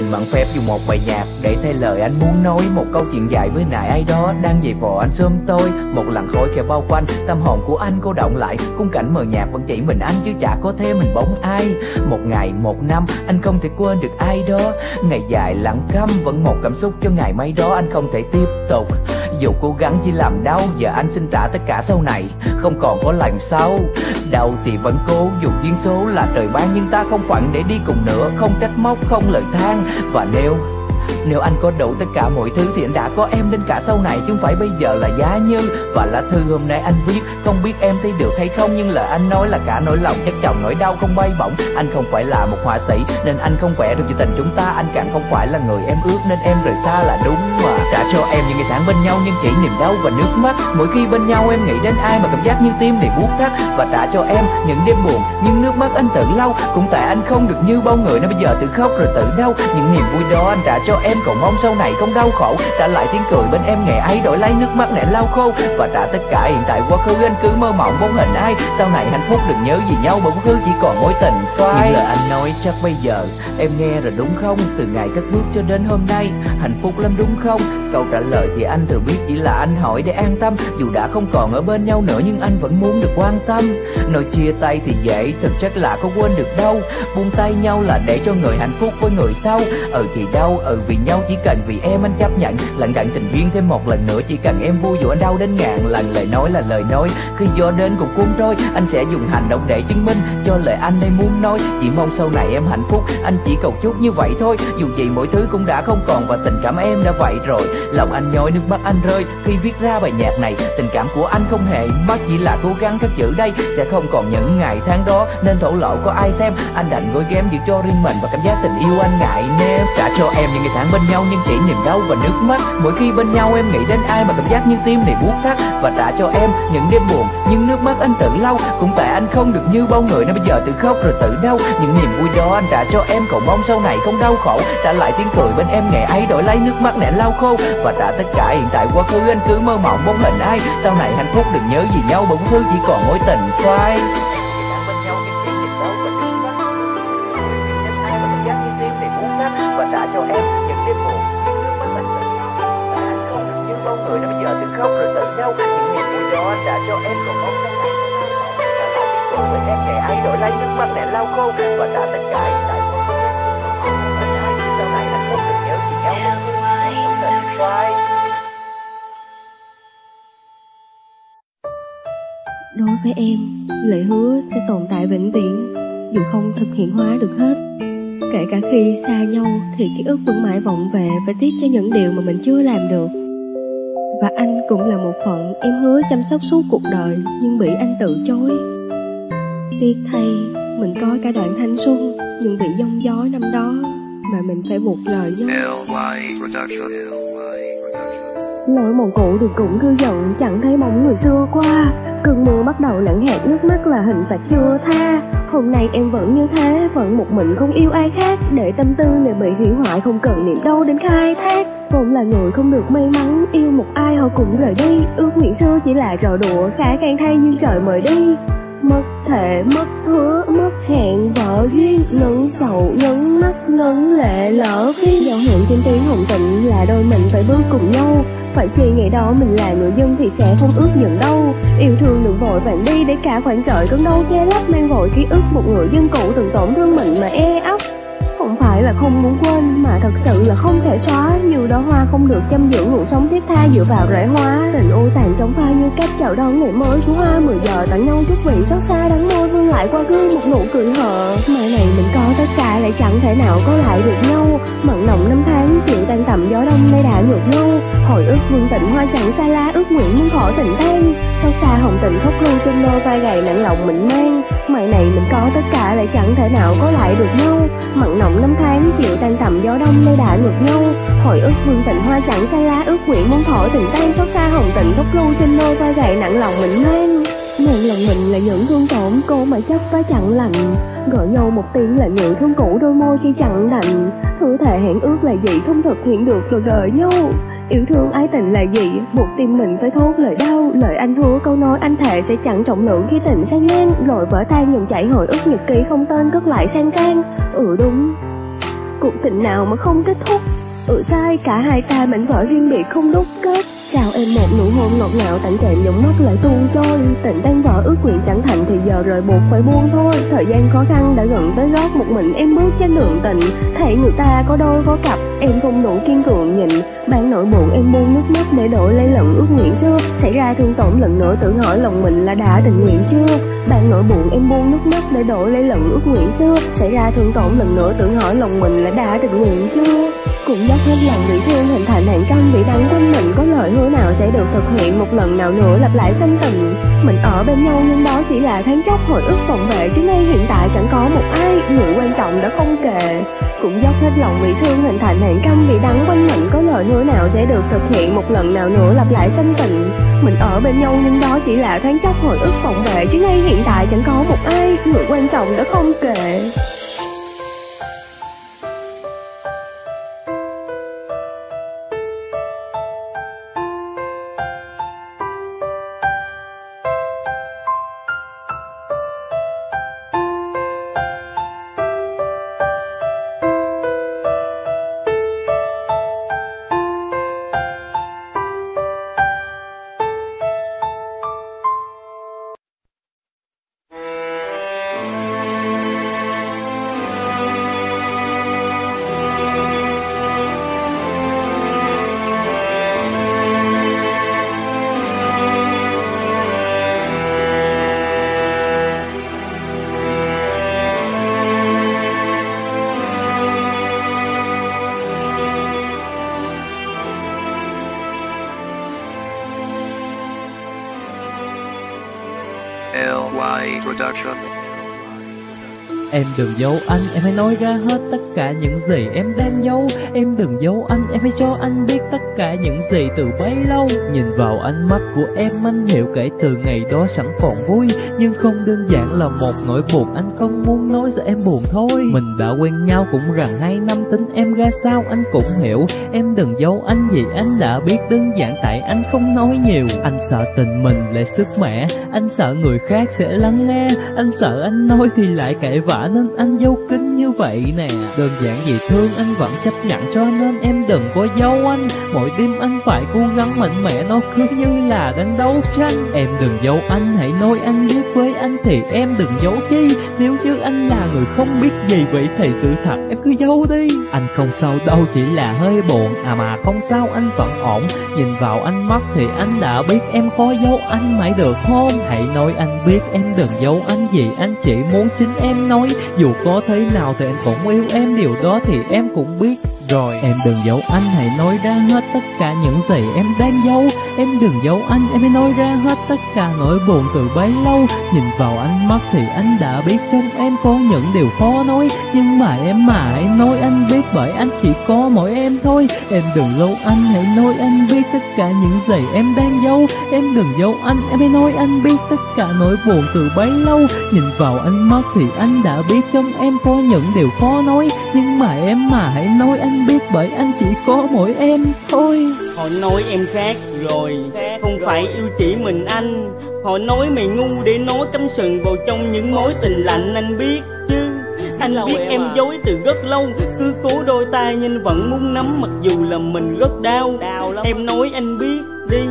xin mặn phép dùng một bài nhạc để thay lời anh muốn nói một câu chuyện dài với nại ai đó. Đang về vò anh sớm tôi một làn khói kẹo bao quanh. Tâm hồn của anh cô động lại, khung cảnh mờ nhạt vẫn chỉ mình anh chứ chả có thêm mình bóng ai. Một ngày, một năm, anh không thể quên được ai đó. Ngày dài lặng câm vẫn một cảm xúc cho ngày mai đó, anh không thể tiếp tục dù cố gắng chỉ làm đau giờ anh xin trả tất cả sau này, không còn có lần sau. Đau thì vẫn cố, dù duyên số là trời ban, nhưng ta không phận để đi cùng nữa, không trách móc, không lời than. Và nếu nếu anh có đủ tất cả mọi thứ thì anh đã có em đến cả sau này, chứ không phải bây giờ là giá như và lá thư hôm nay anh viết. Không biết em thấy được hay không, nhưng lời anh nói là cả nỗi lòng, chắc chồng nỗi đau không bay bổng. Anh không phải là một họa sĩ, nên anh không vẽ được chuyện tình chúng ta. Anh càng không phải là người em ước, nên em rời xa là đúng trả cho em những ngày tháng bên nhau nhưng chỉ niềm đau và nước mắt. Mỗi khi bên nhau em nghĩ đến ai mà cảm giác như tim thì buốt thắt và trả cho em những đêm buồn nhưng nước mắt anh tự lau. Cũng tại anh không được như bao người nên bây giờ tự khóc rồi tự đau. Những niềm vui đó anh trả cho em cầu mong sau này không đau khổ. Trả lại tiếng cười bên em ngày ấy đổi lấy nước mắt để lau khô. Và trả tất cả hiện tại quá khứ anh cứ mơ mộng bóng hình ai. Sau này hạnh phúc đừng nhớ gì nhau mà quá khứ chỉ còn mối tình. Phai những lời anh nói chắc bây giờ em nghe rồi đúng không? Từ ngày cất bước cho đến hôm nay hạnh phúc lắm đúng không câu trả lời thì anh thừa biết chỉ là anh hỏi để an tâm. Dù đã không còn ở bên nhau nữa, nhưng anh vẫn muốn được quan tâm. Nói chia tay thì dễ, thực chất là có quên được đâu. Buông tay nhau là để cho người hạnh phúc với người sau. Ừ thì đau ừ vì nhau, chỉ cần vì em anh chấp nhận. Lặng đặng tình duyên thêm một lần nữa, chỉ cần em vui dù anh đau đến ngàn. Lần lời nói là lời nói, khi gió đến cũng cuốn trôi anh sẽ dùng hành động để chứng minh cho lời anh đây muốn nói. Chỉ mong sau này em hạnh phúc, anh chỉ cầu chúc như vậy thôi. Dù gì mọi thứ cũng đã không còn và tình cảm em đã vậy rồi lòng anh nhói nước mắt anh rơi. Khi viết ra bài nhạc này, tình cảm của anh không hề mất, chỉ là cố gắng các chữ đây. Sẽ không còn những ngày tháng đó, nên thổ lộ có ai xem. Anh đành gói ghém giữ cho riêng mình và cảm giác tình yêu anh ngại nêm trả cho em những ngày tháng bên nhau, nhưng chỉ niềm đau và nước mắt. Mỗi khi bên nhau em nghĩ đến ai mà cảm giác như tim này buốt thắt và trả cho em những đêm buồn, nhưng nước mắt anh tự lau. Cũng tại anh không được như bao người, nên bây giờ tự khóc rồi tự đau. Những niềm vui đó anh trả cho em, cầu mong sau này không đau khổ. Trả lại tiếng cười bên em, ngày ấy đổi lấy nước mắt nẻ lau khô và trả tất cả hiện tại quá khứ, anh cứ mơ mộng bóng hình ai. Sau này hạnh phúc đừng nhớ gì nhau bóng thứ khứ chỉ còn mối tình, phai. Và trả cho em những đêm buồn nước không người bây giờ khóc rồi tự những niềm vui đó cho em mong em ngày ấy đổi lấy nước mắt lau khô và tất cả với em, lời hứa sẽ tồn tại vĩnh viễn Dù không thực hiện hóa được hết. Kể cả khi xa nhau thì ký ức vẫn mãi vọng về Và tiếc cho những điều mà mình chưa làm được. Và anh cũng là một phận em hứa chăm sóc suốt cuộc đời Nhưng bị anh từ chối. Tiếc thay, mình có cả đoạn thanh xuân Nhưng vì giông gió năm đó Mà mình phải buộc lời nhau Nỗi mộng cũ được cũng thư giận Chẳng thấy bóng người xưa qua Cơn mưa bắt đầu lặng hạt nước mắt là hình phạt chưa tha. Hôm nay em vẫn như thế Vẫn một mình không yêu ai khác. Để tâm tư này bị hủy hoại Không cần niệm đâu đến khai thác. Vốn là người không được may mắn Yêu một ai họ cũng rời đi. Ước nguyện xưa chỉ là trò đùa Khả càng thay như trời mời đi. Mất thể, mất hứa, mất hẹn vợ duyên Ngấn sầu, ngấn mắt, ngấn lệ lỡ khi Giao hẹn trên tiếng hồng tịnh là đôi mình phải bước cùng nhau phải chi ngày đó mình là người dân thì sẽ không ước nhận đâu. Yêu thương đừng vội vàng đi để cả khoảng trời cơn đau che lấp mang vội ký ức một người dân cũ từng tổn thương mình mà e ấp là không muốn quên, mà thật sự là không thể xóa. Nhiều đó hoa không được chăm dưỡng nguồn sống thiết tha dựa vào rễ hoa. Tình u tàn trong pha như cách chào đón ngày mới của hoa. 10 giờ tặng nhau chút vị xót xa, đắng môi vương lại qua gương một nụ cười hờ. Mai này mình có tất cả, lại chẳng thể nào có lại được nhau. Mặn nồng năm tháng chịu tan tầm gió đông nay đã ngược nhau. Hồi ức vương tình hoa chẳng xa lá, ước nguyện muôn khổ tình tan. Xót xa hồng tình khóc lưu trên đôi vai gầy nặng lòng mình mang. Mày này mình có tất cả lại chẳng thể nào có lại được nhau. Mặn nồng năm tháng, chịu tan tầm gió đông nay đã ngược nhau. Hồi ức vương tình hoa chẳng say lá, ước nguyện muốn khỏi tình tan xót xa hồng tình khóc lưu trên đôi vai gậy nặng lòng mình mang. Nặng lòng mình là những thương tổn cô mà chấp và chẳng lành. Gọi nhau một tiếng là người thương cũ đôi môi khi chẳng đành. Thử thề hẹn ước là gì, không thực hiện được rồi đợi nhau. Yêu thương ái tình là gì? Buộc tim mình phải thốt lời đau, Lời anh hứa, câu nói anh thề sẽ chẳng trọng lượng khi tình sang ngang. Rồi vỡ tan dòng chảy hồi ức nhật ký không tên, cất lại sang can. Ừ đúng. Cuộc tình nào mà không kết thúc? Ừ sai, cả hai ta mảnh vỡ riêng biệt không đúc kết. Chào em một nụ hôn ngọt ngào tặng kèm nhộn mắt lại tuôn trôi. Tình đang vỡ ước nguyện chẳng thành thì giờ rồi buộc phải buông thôi. Thời gian khó khăn đã gần tới gót một mình em bước trên đường tình. Thấy người ta có đôi có cặp, em không đủ kiên cường nhìn. Bạn nội buồn em buông nước mắt để đổi lấy lần ước nguyện xưa. Xảy ra thương tổn lần nữa tự hỏi lòng mình là đã tình nguyện chưa? Bạn nội buồn em buông nước mắt để đổi lấy lần ước nguyện xưa. Xảy ra thương tổn lần nữa tự hỏi lòng mình là đã tình nguyện chưa? Cũng dốc hết lòng bị thương, hình thành hàng trăm bị đắng quanh mình, có lời hứa nào sẽ được thực hiện một lần nào nữa, lặp lại sinh tình mình ở bên nhau nhưng đó chỉ là tháng chốc hồi ức phòng về, chứ ngay hiện tại chẳng có một ai người quan trọng đã không kề. Cũng dốc hết lòng bị thương, hình thành hàng trăm bị đắng quanh mình, có lời hứa nào sẽ được thực hiện một lần nào nữa, lặp lại sinh tình mình ở bên nhau nhưng đó chỉ là tháng chốc hồi ức phòng về, chứ ngay hiện tại chẳng có một ai người quan trọng đã không kề. Đừng giấu anh, em hãy nói ra hết tất cả những gì em đang giấu. Em đừng giấu anh, em hãy cho anh biết tất cả những gì từ bấy lâu. Nhìn vào ánh mắt của em anh hiểu kể từ ngày đó sẵn còn vui. Nhưng không đơn giản là một nỗi buồn anh không muốn nói ra em buồn thôi. Mình đã quen nhau cũng gần hai năm tính em ra sao anh cũng hiểu. Em đừng giấu anh vì anh đã biết đơn giản tại anh không nói nhiều. Anh sợ tình mình lại sức mẻ Anh sợ người khác sẽ lắng nghe. Anh sợ anh nói thì lại cãi vã nên anh dâu kính như vậy nè. Đơn giản vì thương, anh vẫn chấp nhận cho nên em đừng có giấu anh. Mỗi đêm anh phải cố gắng mạnh mẽ, nó cứ như là đang đấu tranh. Em đừng giấu anh, hãy nói anh biết với anh thì em đừng giấu chi. Nếu như anh là người không biết gì vậy thì sự thật em cứ giấu đi. Anh không sao đâu, chỉ là hơi buồn. À mà không sao, anh vẫn ổn. Nhìn vào anh mắt thì anh đã biết em có giấu anh mãi được không? Hãy nói anh biết em đừng giấu anh gì anh chỉ muốn chính em nói. Dù có thế nào thì anh cũng yêu em, điều đó thì em cũng biết rồi. Em đừng giấu anh, hãy nói ra hết tất cả những gì em đang giấu. Em đừng giấu anh, em hãy nói ra hết tất cả nỗi buồn từ bấy lâu. Nhìn vào ánh mắt thì anh đã biết trong em có những điều khó nói. Nhưng mà em mà hãy nói anh biết bởi anh chỉ có mỗi em thôi. Em đừng giấu anh, hãy nói anh biết tất cả những gì em đang giấu. Em đừng giấu anh, em hãy nói anh biết tất cả nỗi buồn từ bấy lâu. Nhìn vào ánh mắt thì anh đã biết trong em có những điều khó nói. Nhưng mà em mà hãy nói anh biết bởi anh chỉ có mỗi em thôi. Họ nói em khác rồi Không phải yêu chỉ mình anh. Họ nói mày ngu để nói cắm sừng vào trong những mối tình lạnh anh biết chứ? Anh biết em à. dối từ rất lâu Cứ cố đôi tay nhưng vẫn muốn nắm Mặc dù là mình rất đau. Em nói anh biết đi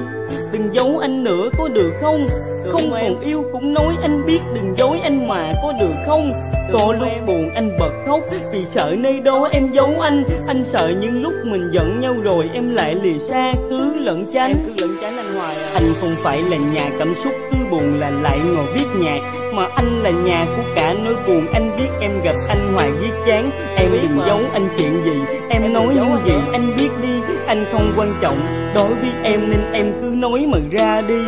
Đừng giấu anh nữa có được không? Không còn yêu cũng nói anh biết Đừng dối anh mà có được không Có lúc buồn anh bật khóc Vì sợ nơi đó em giấu anh. Anh sợ những lúc mình giận nhau rồi Em lại lìa xa cứ lẫn tránh. Cứ lẫn tránh anh hoài à. Anh không phải là nhà cảm xúc Cứ buồn là lại ngồi viết nhạc Mà anh là nhà của cả nỗi buồn. Anh biết em gặp anh hoài viết chán. Em đừng giấu anh chuyện gì. Em nói những gì anh biết đi. Anh không quan trọng. Đối với em Nên em cứ nói mà ra đi.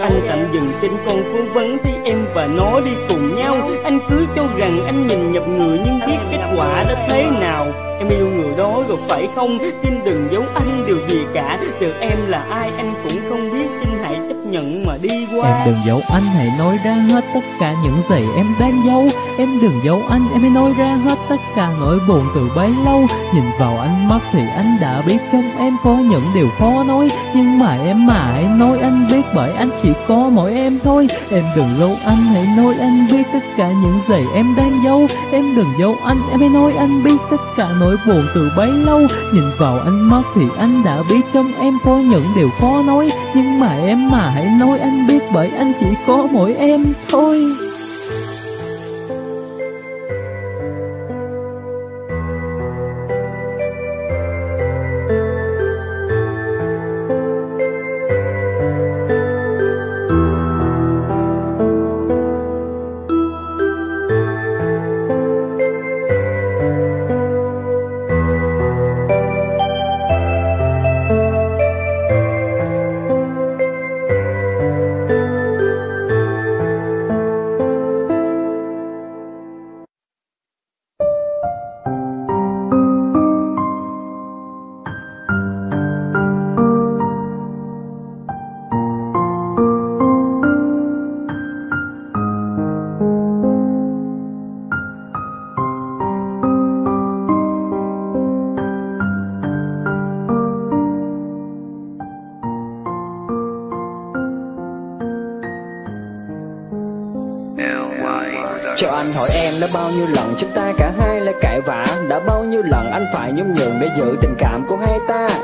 Anh tạm dừng trên con phố vắng Thấy em và nó đi cùng nhau. Anh cứ cho rằng anh nhìn nhập người Nhưng biết kết quả đã thế nào. Em yêu người đó rồi phải không? Xin đừng giấu anh điều gì cả. Từ em là ai anh cũng không biết. Xin hãy nhận mà đi qua. Em đừng giấu anh, hãy nói ra hết tất cả những gì em đang giấu. Em đừng giấu anh, em hãy nói ra hết tất cả nỗi buồn từ bấy lâu. Nhìn vào ánh mắt thì anh đã biết trong em có những điều khó nói. Nhưng mà em mà hãy nói anh biết bởi anh chỉ có mỗi em thôi. Em đừng giấu anh, hãy nói anh biết tất cả những gì em đang giấu. Em đừng giấu anh, em hãy nói anh biết tất cả nỗi buồn từ bấy lâu. Nhìn vào ánh mắt thì anh đã biết trong em có những điều khó nói. Nhưng mà em mà hãy nói anh biết bởi anh chỉ có mỗi em thôi.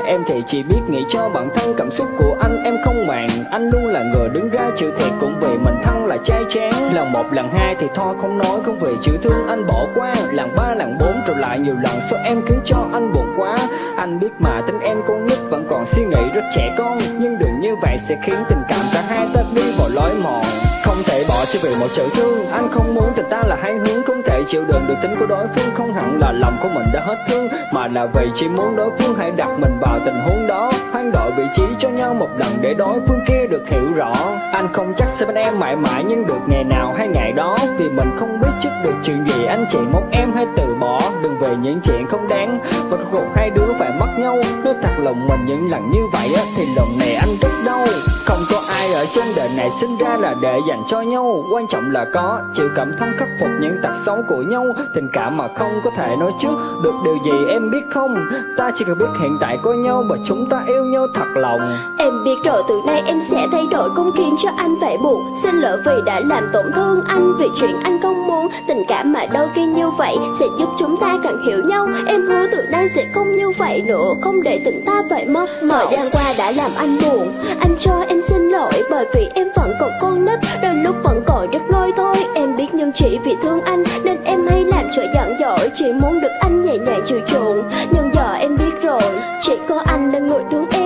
Em thì chỉ biết nghĩ cho bản thân cảm xúc của anh, em không màng. Anh luôn là người đứng ra chịu thiệt cũng vì mình thân là trai chán Lần một, lần hai thì thôi không nói, không vì chữ thương anh bỏ qua. Lần ba, lần bốn rồi lại nhiều lần, số em khiến cho anh buồn quá. Anh biết mà tính em con nít vẫn còn suy nghĩ rất trẻ con. Nhưng đừng như vậy sẽ khiến tình cảm cả hai ta đi vào lối mòn không thể bỏ chỉ vì một chữ thương. Anh không muốn tình ta là hai hướng, Không thể chịu đựng được tính của đối phương. Không hẳn là lòng của mình đã hết thương, Mà là vì chỉ muốn đối phương hãy đặt mình vào tình huống đó. Hoán đổi vị trí cho nhau một lần Để đối phương kia được hiểu rõ. Anh không chắc sẽ bên em mãi mãi, Nhưng được ngày nào hay ngày đó Vì mình không biết trước được chuyện gì. Anh chị mong em hãy từ bỏ, Đừng về những chuyện không đáng. Và cuối cùng hai đứa phải mất nhau, Nói thật lòng mình những lần như vậy Thì lòng này anh rất đau. Không có ai ở trên đời này sinh ra là để dành cho nhau. Quan trọng là có chịu cảm thông khắc phục những tật xấu của nhau. Tình cảm mà không có thể nói trước được điều gì, em biết không? Ta chỉ cần biết hiện tại có nhau và chúng ta yêu nhau thật lòng. Em biết rồi, từ nay em sẽ thay đổi không khiến cho anh phải buồn Xin lỗi vì đã làm tổn thương anh, Vì chuyện anh không muốn. Tình cảm mà đôi khi như vậy Sẽ giúp chúng ta càng hiểu nhau. Em hứa từ nay sẽ không như vậy nữa. Không để tình ta phải mất Thời gian qua đã làm anh buồn. Anh cho em xin lỗi Bởi vì em vẫn còn con nít. Đôi lúc vẫn còn rất lôi thôi. Em biết nhưng chỉ vì thương anh Nên em hay làm cho giận dỗi. Chỉ muốn được anh nhẹ nhàng chiều chuộng. Nhưng giờ em biết rồi, Chỉ có anh là người thương em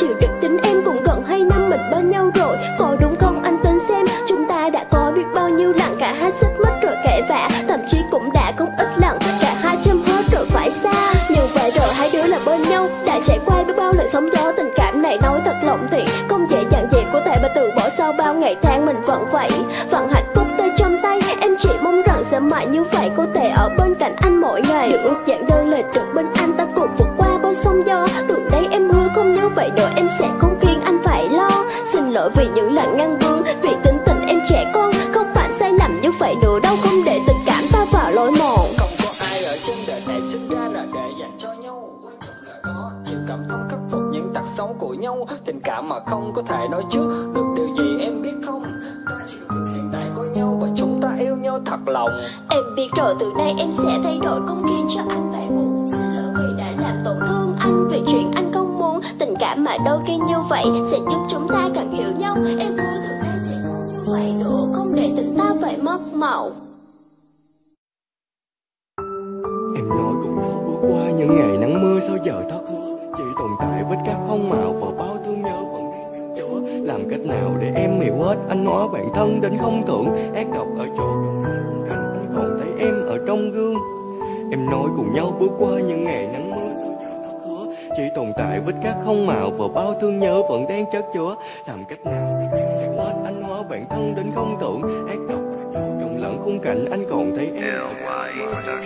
chịu được tính em cũng gần hai năm mình bên nhau rồi. Có đúng không? Anh tính xem. Chúng ta đã có biết bao nhiêu lần Cả hai xích mất rồi kể vả. Thậm chí cũng đã không ít lần. Cả hai châm hết rồi phải xa. Nhưng vậy rồi hai đứa là bên nhau. Đã trải qua biết bao lời sóng gió. Tình cảm này nói thật lòng thì Không dễ dàng gì có thể mà từ bỏ sau bao ngày tháng mình vẫn vậy. Vẫn hạnh phúc tay trong tay. Em chỉ mong rằng sẽ mãi như vậy. Có thể ở bên cạnh anh mỗi ngày. Được ước giản đơn lời được bên anh. Ta cùng vượt qua bao sóng gió. Từ đây em hứa không như vậy nữa lỗi vì những lần ngăn vương. Vì tính tình em trẻ con Không phải sai lầm như vậy. Nữa đâu Không để tình cảm ta vào lối mòn. Không có ai ở trên đời này sinh ra là để dành cho nhau. Quan trọng là có chịu cảm thông khắc phục những tật xấu của nhau. Tình cảm mà không có thể nói trước được điều gì em biết không? Ta chỉ biết hiện tại có nhau và chúng ta yêu nhau thật lòng. Em biết rồi từ nay em sẽ thay đổi Không khiến cho anh phải buồn. Xin lỗi vì đã làm tổn thương anh Vì chuyện anh không Tình cảm mà đôi khi như vậy Sẽ giúp chúng ta càng hiểu nhau. Em hứa từ nay sẽ không như vậy. Nữa Không để tình ta phải mất màu. Em nói cùng đã bước qua những ngày nắng mưa sao giờ thất hứa Chỉ tồn tại với các không màu và bao thương nhớ vẫn chỗ Làm cách nào để em hiểu hết anh hóa bản thân đến không tưởng? Ác độc ở chỗ cảnh anh còn thấy em ở trong gương. Em nói cùng nhau bước qua những ngày nắng mưa chỉ tồn tại với các không màu và bao thương nhớ vẫn đang chất chứa. Làm cách nào để em hiểu hết anh hóa bản thân đến không tưởng? Hát độc trong lẫn khung cảnh anh còn thấy em.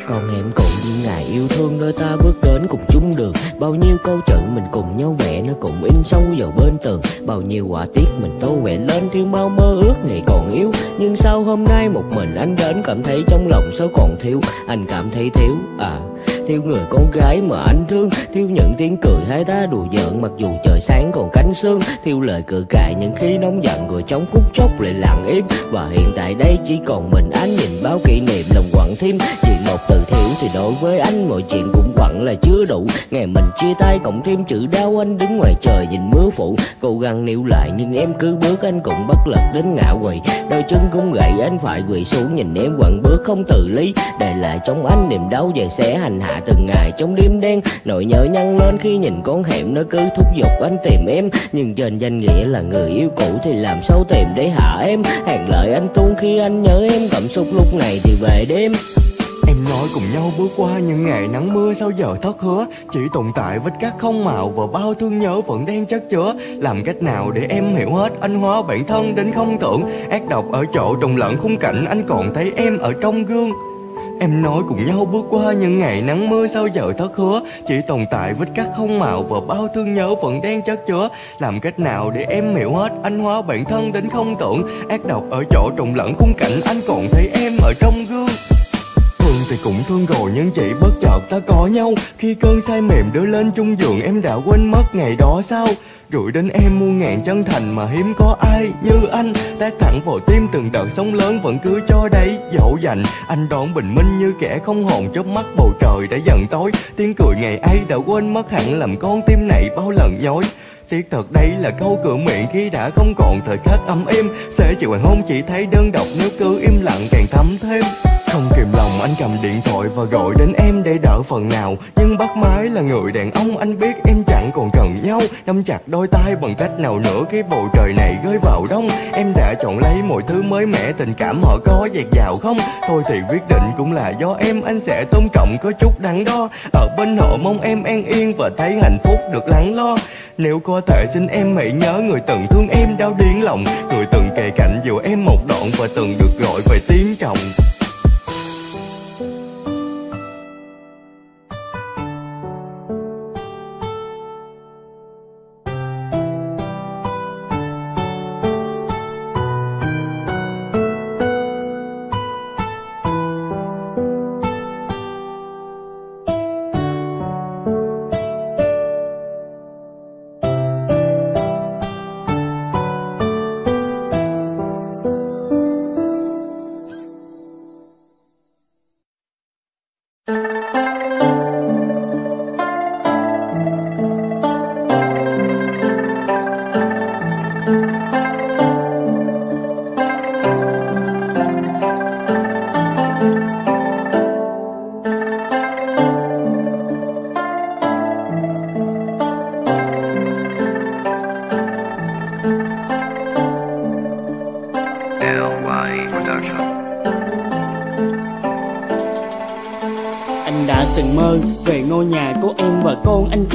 Còn em cũng như ngày yêu thương đôi ta bước đến cùng chung đường. Bao nhiêu câu chữ mình cùng nhau vẽ nó cũng in sâu vào bên tường. Bao nhiêu quả tiết mình tô vẽ lên theo bao mơ ước ngày còn yếu. Nhưng sao hôm nay một mình anh đến cảm thấy trong lòng sao còn thiếu? Anh cảm thấy thiếu à? Thiếu người con gái mà anh thương. Thiếu những tiếng cười hai ta đùa giỡn. Mặc dù trời sáng còn cánh sương Thiếu lời cự cãi. Những khi nóng giận Rồi trong khúc chốc lại lặng im. Và hiện tại đây chỉ còn mình anh nhìn bao kỷ niệm lòng quặn thêm. Chuyện một từ thiếu thì đối với anh mọi chuyện cũng quặn là chưa đủ. Ngày mình chia tay cộng thêm chữ đau, anh đứng ngoài trời nhìn mưa phụ. Cố gắng níu lại nhưng em cứ bước, anh cũng bất lực đến ngã quỵ. Đôi chân cũng gãy, anh phải quỳ xuống nhìn em quặn bước không tự lý Để lại trong anh niềm đau về sẽ hành hạ từng ngày trong đêm đen. Nỗi nhớ nhăn lên khi nhìn con hẻm nó cứ thúc giục anh tìm em. Nhưng trên danh nghĩa là người yêu cũ thì làm sao tìm để hạ em? Hàng lời anh tuôn khi anh nhớ em. Cảm xúc lúc này thì về đêm. Em nói cùng nhau bước qua những ngày nắng mưa sau giờ thất hứa. Chỉ tồn tại vết cát không màu và bao thương nhớ vẫn đang chất chứa. Làm cách nào để em hiểu hết anh hóa bản thân đến không tưởng? Ác độc ở chỗ trùng lẫn khung cảnh anh còn thấy em ở trong gương. Em nói cùng nhau bước qua những ngày nắng mưa sau giờ thất hứa. Chỉ tồn tại vết cắt không màu và bao thương nhớ vẫn đang chất chứa. Làm cách nào để em hiểu hết anh hóa bản thân đến không tưởng? Ác độc ở chỗ trùng lẫn khung cảnh, anh còn thấy em ở trong gương thì cũng thương rồi, nhưng chỉ bất chợt ta có nhau. Khi cơn say mềm đưa lên chung giường, em đã quên mất ngày đó sao? Gửi đến em muôn ngàn chân thành mà hiếm có ai như anh. Tác thẳng vào tim từng đợt sóng lớn vẫn cứ cho đấy dẫu dành. Anh đón bình minh như kẻ không hồn, chớp mắt bầu trời đã dần tối. Tiếng cười ngày ấy đã quên mất hẳn làm con tim này bao lần nhói. Tiếc thật đây là câu cửa miệng khi đã không còn thời khắc ấm im Sẽ chịu hoàng hôn, chỉ thấy đơn độc nếu cứ im lặng càng thấm thêm. Không kìm lòng anh cầm điện thoại và gọi đến em để đỡ phần nào. Nhưng bắt máy là người đàn ông, anh biết em chẳng còn cần nhau. Nắm chặt đôi tay bằng cách nào nữa cái bầu trời này rơi vào đông. Em đã chọn lấy mọi thứ mới mẻ, tình cảm họ có dạt dào không? Thôi thì quyết định cũng là do em, anh sẽ tôn trọng, có chút đắn đo. Ở bên họ mong em an yên và thấy hạnh phúc được lắng lo. Nếu có thể xin em hãy nhớ người từng thương em đau điên lòng. Người từng kề cạnh dù em một đoạn và từng được gọi về tiếng chồng.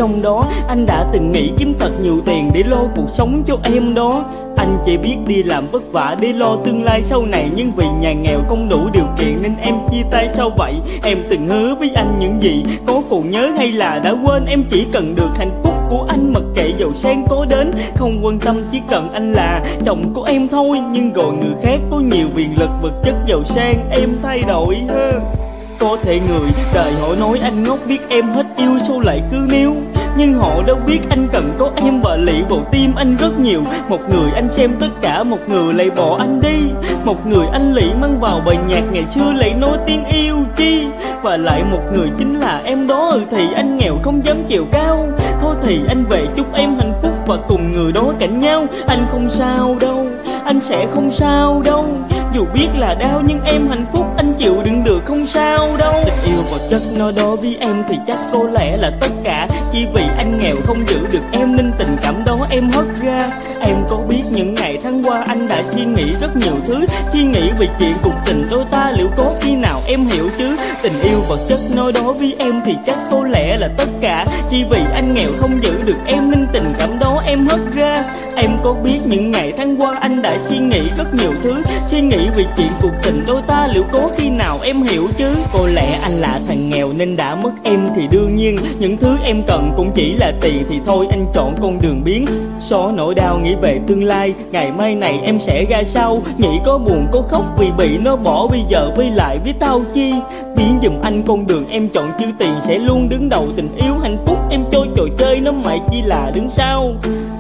Trong đó, Anh đã từng nghĩ kiếm thật nhiều tiền để lo cuộc sống cho em đó. Anh chỉ biết đi làm vất vả để lo tương lai sau này, Nhưng vì nhà nghèo không đủ điều kiện nên em chia tay. Sao vậy? Em từng hứa với anh những gì? Có còn nhớ hay là đã quên? Em chỉ cần được hạnh phúc của anh, mặc kệ giàu sang có đến. Không quan tâm, chỉ cần anh là chồng của em thôi. Nhưng rồi người khác có nhiều quyền lực, vật chất giàu sang, Em thay đổi ha. Có thể người đời họ nói anh ngốc biết em hết yêu, sao lại cứ níu? Nhưng họ đâu biết anh cần có em và lị vào tim anh rất nhiều. Một người anh xem tất cả một người lại bỏ anh đi. Một người anh lị mang vào bài nhạc ngày xưa lại nói tiếng yêu chi. Và lại một người chính là em đó ừ thì anh nghèo không dám chiều cao. Thôi thì anh về chúc em hạnh phúc và cùng người đó cạnh nhau. Anh không sao đâu, anh sẽ không sao đâu. Dù biết là đau nhưng em hạnh phúc anh chịu đựng được không sao đâu. Tình yêu vật chất nó đối với em thì chắc có lẽ là tất cả. Chỉ vì anh nghèo không giữ được em Nên tình cảm đó em hất ra. Em có biết những ngày tháng qua anh đã suy nghĩ rất nhiều thứ. Suy nghĩ về chuyện cuộc tình đôi ta liệu có khi nào em hiểu chứ? Tình yêu vật chất nói đó với em thì chắc có lẽ là tất cả. Chỉ vì anh nghèo không giữ được em nên tình cảm đó em hất ra. Em có biết những ngày tháng qua anh đã suy nghĩ rất nhiều thứ. Suy nghĩ về chuyện cuộc tình đôi ta liệu có khi nào em hiểu chứ? Có lẽ anh là thằng nghèo nên đã mất em thì đương nhiên Những thứ em cần cũng chỉ là tiền thì thôi, anh chọn con đường biến. So nỗi đau nghĩ về tương lai, Ngày mai này em sẽ ra sao? Nghĩ có buồn, có khóc vì bị nó bỏ, Bây giờ quay lại với tao chi? Biến giùm anh con đường em chọn chứ tiền Sẽ luôn đứng đầu tình yêu hạnh phúc. Em cho trò chơi nó mày chỉ là đứng sau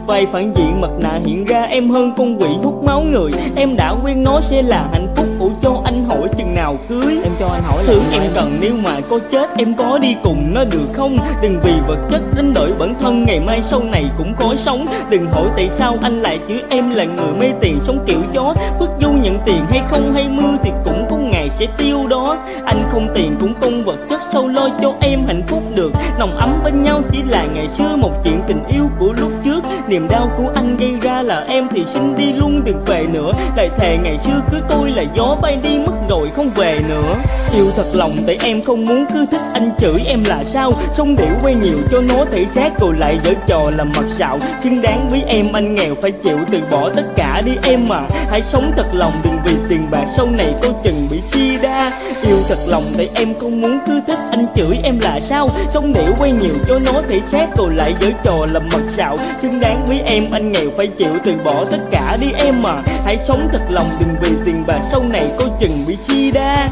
vai phản diện mặt nạ hiện ra. Em hơn con quỷ hút máu người. Em đã quen nó sẽ là hạnh phúc. Ủa cho anh hỏi chừng nào cưới? Em cho anh hỏi là thứ em cần nếu mà có chết em có đi cùng nó được không? Đừng vì vật chất đánh đổi bản thân ngày mai sau này cũng có sống. Đừng hỏi tại sao anh lại chữ em là người mê tiền sống kiểu chó. Phước du nhận tiền hay không hay mưa thì cũng có ngày sẽ tiêu đó. Anh không tiền cũng không vật chất sâu lo cho em hạnh phúc được? Nồng ấm bên nhau chỉ là ngày xưa một chuyện tình yêu của lúc trước niềm đau của anh gây ra là em thì xin đi luôn đừng về nữa. Lại thề ngày xưa cứ tôi là gió bay đi mất rồi không về nữa. Yêu thật lòng tại em không muốn cứ thích anh chửi em là sao. Sống điệu quay nhiều cho nó thể xác rồi lại giở trò làm mặt sạo. Xứng đáng với em, anh nghèo phải chịu từ bỏ tất cả đi em mà hãy sống thật lòng đừng vì tiền bạc sau này coi chừng bị si đa yêu thật lòng tại em không muốn cứ thích anh chửi em là sao. Sống điệu quay nhiều cho nó thể xác rồi lại giở trò làm mặt sạo. Xứng đáng với em, anh nghèo phải chịu, từ bỏ tất cả đi em mà hãy sống thật lòng, đừng vì tiền bạc, sau này coi chừng bị chi đa.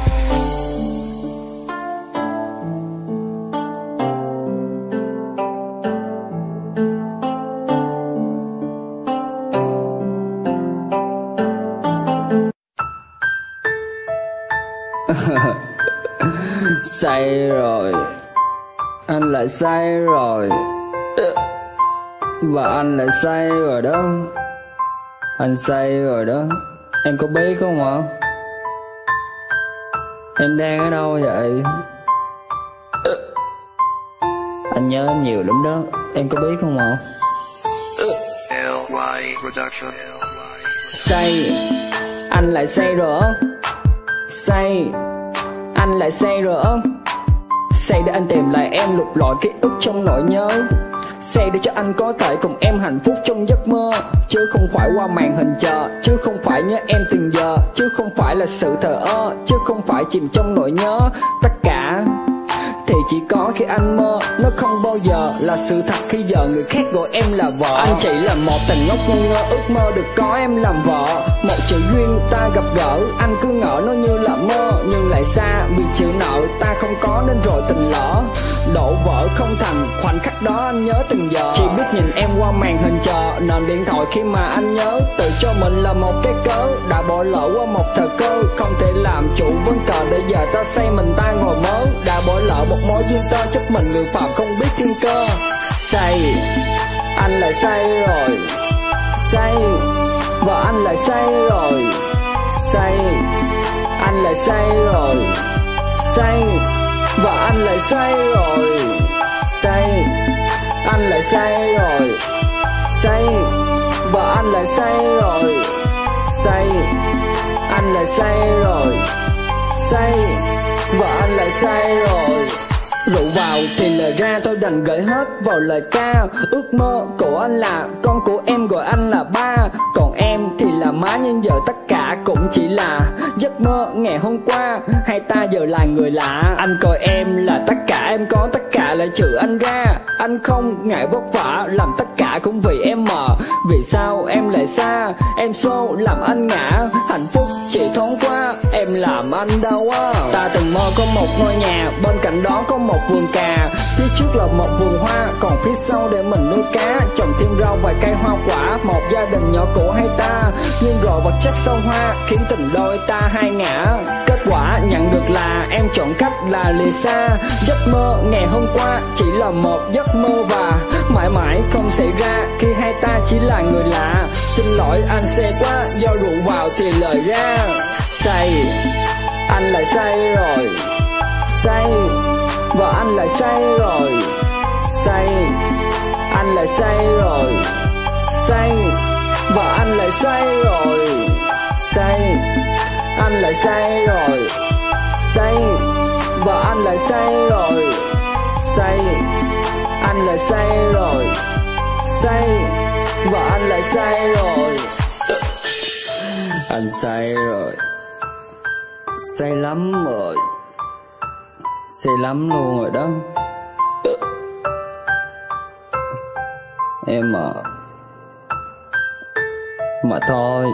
Say rồi. Anh lại say rồi. Và anh lại say rồi đó Anh say rồi đó. Em có biết không hả Em đang ở đâu vậy? Anh nhớ em nhiều lắm đó. Em có biết không Production. Say. Anh lại say rồi Say. Anh lại say rồi Say để anh tìm lại em lục lọi ký ức trong nỗi nhớ Xe để cho anh có thể cùng em hạnh phúc trong giấc mơ. Chứ không phải qua màn hình chờ, Chứ không phải nhớ em từng giờ. Chứ không phải là sự thờ ơ, Chứ không phải chìm trong nỗi nhớ. Tất cả thì chỉ có khi anh mơ. Nó không bao giờ là sự thật Khi giờ người khác gọi em là vợ. Anh chỉ là một tình ngốc ngu ngơ ước mơ được có em làm vợ. Một chữ duyên ta gặp gỡ, Anh cứ ngỡ nó như là mơ. Nhưng lại xa vì chữ nợ, ta không có nên rồi tình lỡ. Đổ vỡ không thành. Khoảnh khắc đó anh nhớ từng giờ. Chỉ biết nhìn em qua màn hình chờ. Nền điện thoại khi mà anh nhớ, Tự cho mình là một cái cớ. Đã bỏ lỡ qua một thời cơ, Không thể làm chủ vấn cờ. Để giờ ta say mình ta ngồi mớ. Đã bỏ lỡ một mối duyên tơ Chấp mình người phạm không biết thiên cơ. Say, Anh lại say rồi. Say Và anh lại say rồi. Say, Anh lại say rồi. Say và anh lại say rồi. Say. Anh lại say rồi. Say. Và anh lại say rồi. Say. Anh lại say rồi. Say. Và anh lại say rồi. Rượu vào thì lời ra tôi đành gửi hết vào lời ca. Ước mơ của anh là con của em gọi anh là ba. Còn em thì là má nhưng giờ tất cả cũng chỉ là Giấc mơ ngày hôm qua. Hai ta giờ là người lạ. Anh coi em là tất cả, em có tất cả lại trừ anh ra. Anh không ngại vất vả, làm tất cả cũng vì em mà. Vì sao em lại xa? Em xô làm anh ngã. Hạnh phúc chỉ thoáng qua, Em làm anh đau á Ta từng mơ có một ngôi nhà, Bên cạnh đó có một một vườn cà. Phía trước là một vườn hoa, Còn phía sau để mình nuôi cá. Trồng thêm rau vài cây hoa quả, Một gia đình nhỏ của hai ta? Nhưng rồi vật chất sâu hoa, Khiến tình đôi ta hai ngã. Kết quả nhận được là Em chọn cách là lìa xa. Giấc mơ ngày hôm qua Chỉ là một giấc mơ và Mãi mãi không xảy ra Khi hai ta chỉ là người lạ. Xin lỗi anh xe quá, Do rượu vào thì lời ra. Say, Anh lại say rồi. Say. Và anh lại say rồi. Say. Anh lại say rồi. Say. Và anh lại say rồi. Say. Anh lại say rồi. Say. Và anh lại say rồi. Say. Anh lại say rồi. Say. Và anh lại say rồi. Anh say rồi. Say lắm rồi. Xì lắm luôn rồi đó. Em mà mà thôi,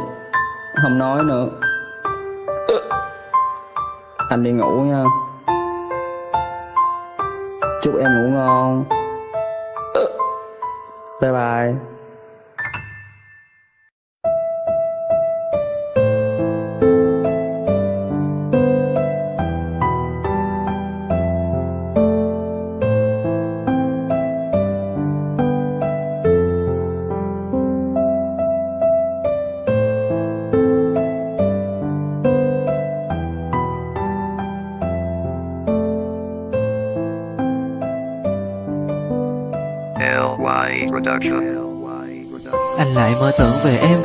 không nói nữa. Anh đi ngủ nha. Chúc em ngủ ngon. Bye bye.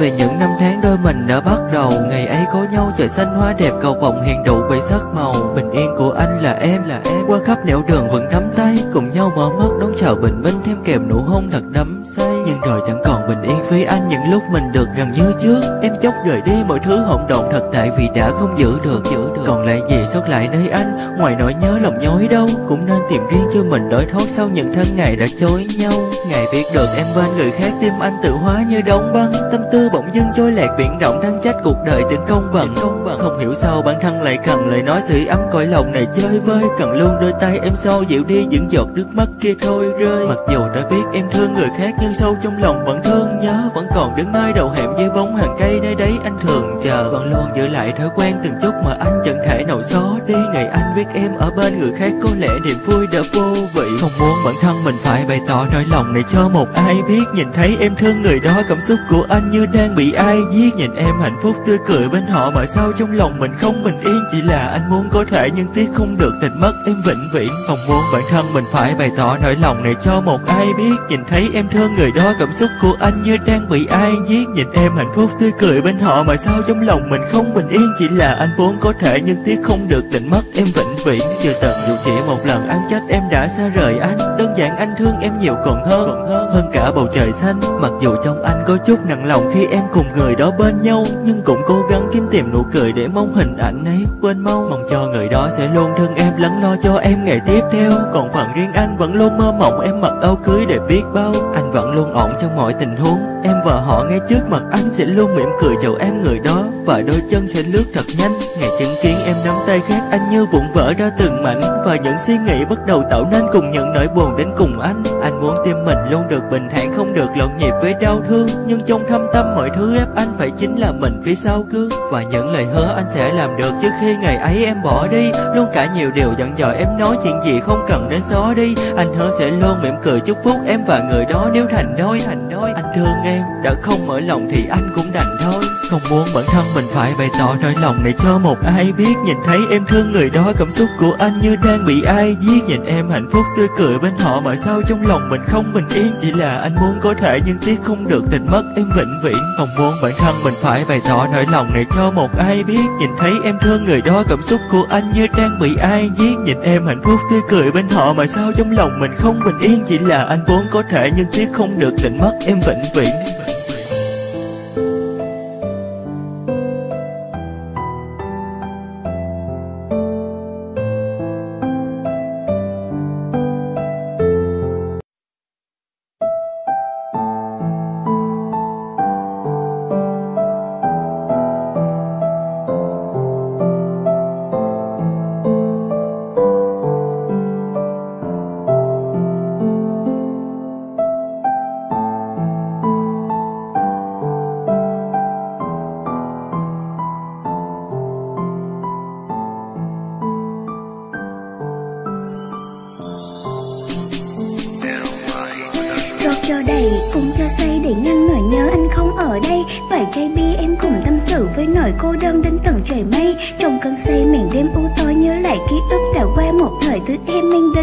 Về những năm tháng đôi mình đã bắt đầu. Ngày ấy có nhau trời xanh hoa đẹp, cầu vồng hiền đủ bảy sắc màu. Bình yên của anh là em là em. Qua khắp nẻo đường vẫn nắm tay, Cùng nhau mở mắt đón chào bình minh. Thêm kèm nụ hôn thật đắm say, Nhưng rồi chẳng còn bình yên với anh. Những lúc mình được gần như trước, Em chốc rời đi, mọi thứ hỗn độn thật tại vì đã không giữ được giữ còn lại gì sót lại nơi anh, Ngoài nỗi nhớ lòng nhói đâu Cũng nên tìm riêng cho mình đổi thoát sau những thân ngày đã chối nhau. Ngày biết được em bên người khác tim anh tự hóa như đông băng, Tâm tư bỗng dưng trôi lạc biển rộng thăng trách cuộc đời từng công bằng. Không hiểu sao bản thân lại cần lời nói sưởi ấm cõi lòng này chơi vơi, Cần luôn đôi tay em sâu dịu đi những giọt nước mắt kia thôi rơi. Mặc dù đã biết em thương người khác nhưng sâu trong lòng vẫn thương nhớ, Vẫn còn đứng nơi đầu hẻm dưới bóng hàng cây nơi đấy anh thường chờ. Vẫn luôn giữ lại thói quen từng chút mà anh chẳng thể nào xóa đi Ngày anh biết em ở bên người khác có lẽ niềm vui đã vô vị. Không muốn bản thân mình phải bày tỏ nỗi lòng này cho một ai biết. Nhìn thấy em thương người đó, cảm xúc của anh như đang bị ai giết. Nhìn em hạnh phúc tươi cười bên họ mà sao trong lòng mình không bình yên. Chỉ là anh muốn có thể, nhưng tiếc không được định mất em vĩnh viễn. Không muốn bản thân mình phải bày tỏ nỗi lòng này cho một ai biết. Nhìn thấy em thương người đó, cảm xúc của anh như đang bị ai giết. Nhìn em hạnh phúc tươi cười bên họ mà sao trong lòng mình không bình yên. Chỉ là anh muốn có thể nhưng tiếc không được định mất. Em vĩnh viễn Chưa từng dù chỉ một lần, ăn trách em đã xa rời anh. Đơn giản anh thương em nhiều còn hơn Hơn cả bầu trời xanh. Mặc dù trong anh có chút nặng lòng khi em cùng người đó bên nhau, Nhưng cũng cố gắng kiếm tìm nụ cười để mong hình ảnh ấy quên mau. Mong cho người đó sẽ luôn thương em, lắng lo cho em ngày tiếp theo. Còn phần riêng anh vẫn luôn mơ mộng, em mặc áo cưới để biết bao. Anh vẫn luôn ổn trong mọi tình huống, Em và họ ngay trước mặt anh sẽ luôn mỉm cười chào em người đó. Và đôi chân sẽ lướt thật nhanh, Ngày chứng kiến em nắm tay khác anh như vụn vỡ ra từng mảnh. Và những suy nghĩ bắt đầu tạo nên cùng những nỗi buồn đến cùng anh. Anh muốn tim mình luôn được bình thản, không được lộn nhịp với đau thương. Nhưng trong thâm tâm mọi thứ ép anh phải chính là mình phía sau gương Và những lời hứa anh sẽ làm được trước khi ngày ấy em bỏ đi. Luôn cả nhiều điều dặn dò em nói chuyện gì không cần đến gió đi. Anh hứa sẽ luôn mỉm cười chúc phúc em và người đó nếu thành đôi. Thành đôi. Anh thương em, đã không mở lòng thì anh cũng đành thôi. Không muốn bản thân mình phải bày tỏ nỗi lòng này cho một ai biết, Nhìn thấy em thương người đó, cảm xúc của anh như đang bị ai giết. Nhìn em hạnh phúc tươi cười bên họ mà sao trong lòng mình không bình yên. Chỉ là anh muốn có thể, nhưng tiếc không được, định mất em vĩnh viễn. Không muốn bản thân mình phải bày tỏ nỗi lòng này cho một ai biết. Nhìn thấy em thương người đó, cảm xúc của anh như đang bị ai giết. Nhìn em hạnh phúc tươi cười bên họ mà sao trong lòng mình không bình yên. Chỉ là anh muốn có thể, nhưng tiếc không được, định mất em vĩnh viễn.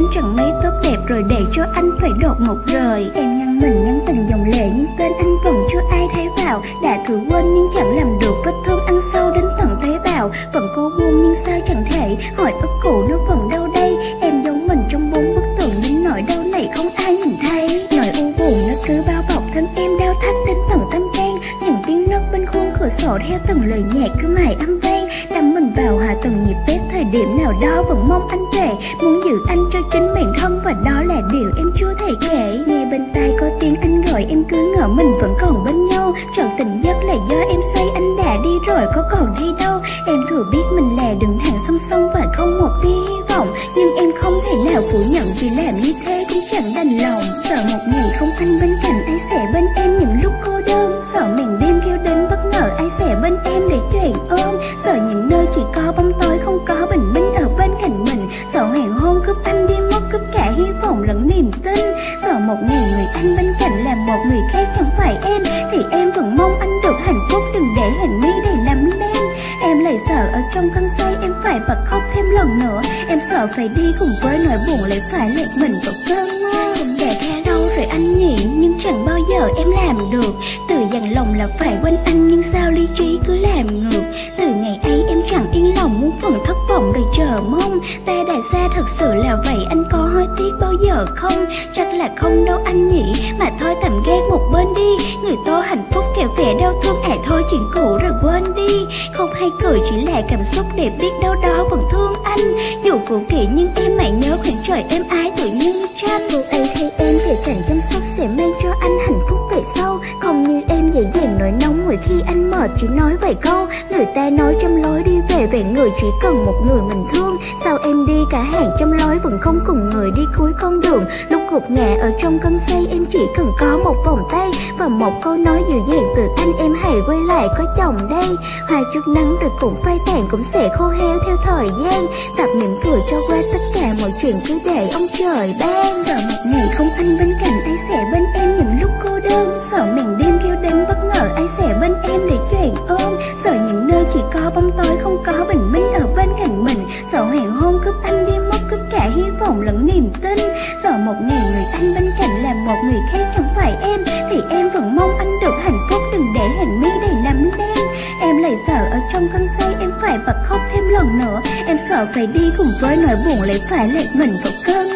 Đến chẳng mấy tốt đẹp rồi để cho anh phải đột ngột rời. Em ngăn mình nhắn tình dòng lệ nhưng tên anh vẫn chưa ai thấy vào. Đã thử quên nhưng chẳng làm được vết thương ăn sâu đến tận tế bào. Vẫn cố buông nhưng sao chẳng thể? Hỏi dằn lòng là phải quên anh, nhưng sao lý trí cứ làm ngược? Từ ngày ấy em chẳng yên lòng muốn phần thất vọng rồi chờ mong. Ta đã xa thật sự là vậy, anh có hối tiếc bao giờ không? Chắc là không đâu anh nhỉ, mà thôi tạm ghét một bên đi. Người tôi hạnh phúc kẹo vẻ đau thương à thôi chuyện cũ rồi quên đi. Không hay cười chỉ là cảm xúc để biết đâu đó vẫn thương anh. Dù cũ kỹ nhưng em mãi nhớ khoảng trời em ái tự như tranh cô ấy thấy em thì cảnh chăm sóc sẽ mang cho anh hạnh phúc về sau. Không như em dễ dàng nói nóng mỗi khi anh mệt chỉ nói vài câu. Người ta nói trăm lối đi về về người chỉ cần một người mình thương. Sao em đi cả hàng trăm lối vẫn không cùng người đi cuối con đường? Lúc gục ngã ở trong cơn say, em chỉ cần có một vòng tay. Và một câu nói dịu dàng từ anh, em hãy quay lại có chồng đây. Hoa trước nắng rồi cũng phai tàn, cũng sẽ khô héo theo thời gian. Tập mỉm cười cho qua tất cả mọi chuyện cứ để ông trời ban. Sợ một ngày không anh bên cạnh ai sẽ bên em những lúc cô đơn. Vâng, sợ mình đêm kêu đến bất ngờ, ai sẽ bên em để chuyện ôm. Sợ những nơi chỉ có bóng tối, không có bình minh ở bên cạnh mình. Sợ hoàng hôn cướp anh đi mất, cướp cả hy vọng lẫn niềm tin. Sợ một ngày người anh bên cạnh là một người khác chẳng phải em. Thì em vẫn mong anh được hạnh phúc, đừng để hàng mi đầy nắm đen em lại sợ ở trong cơn say, em phải bật khóc thêm lần nữa. Em sợ phải đi cùng với nỗi buồn, lại phải lệ mình vào cơn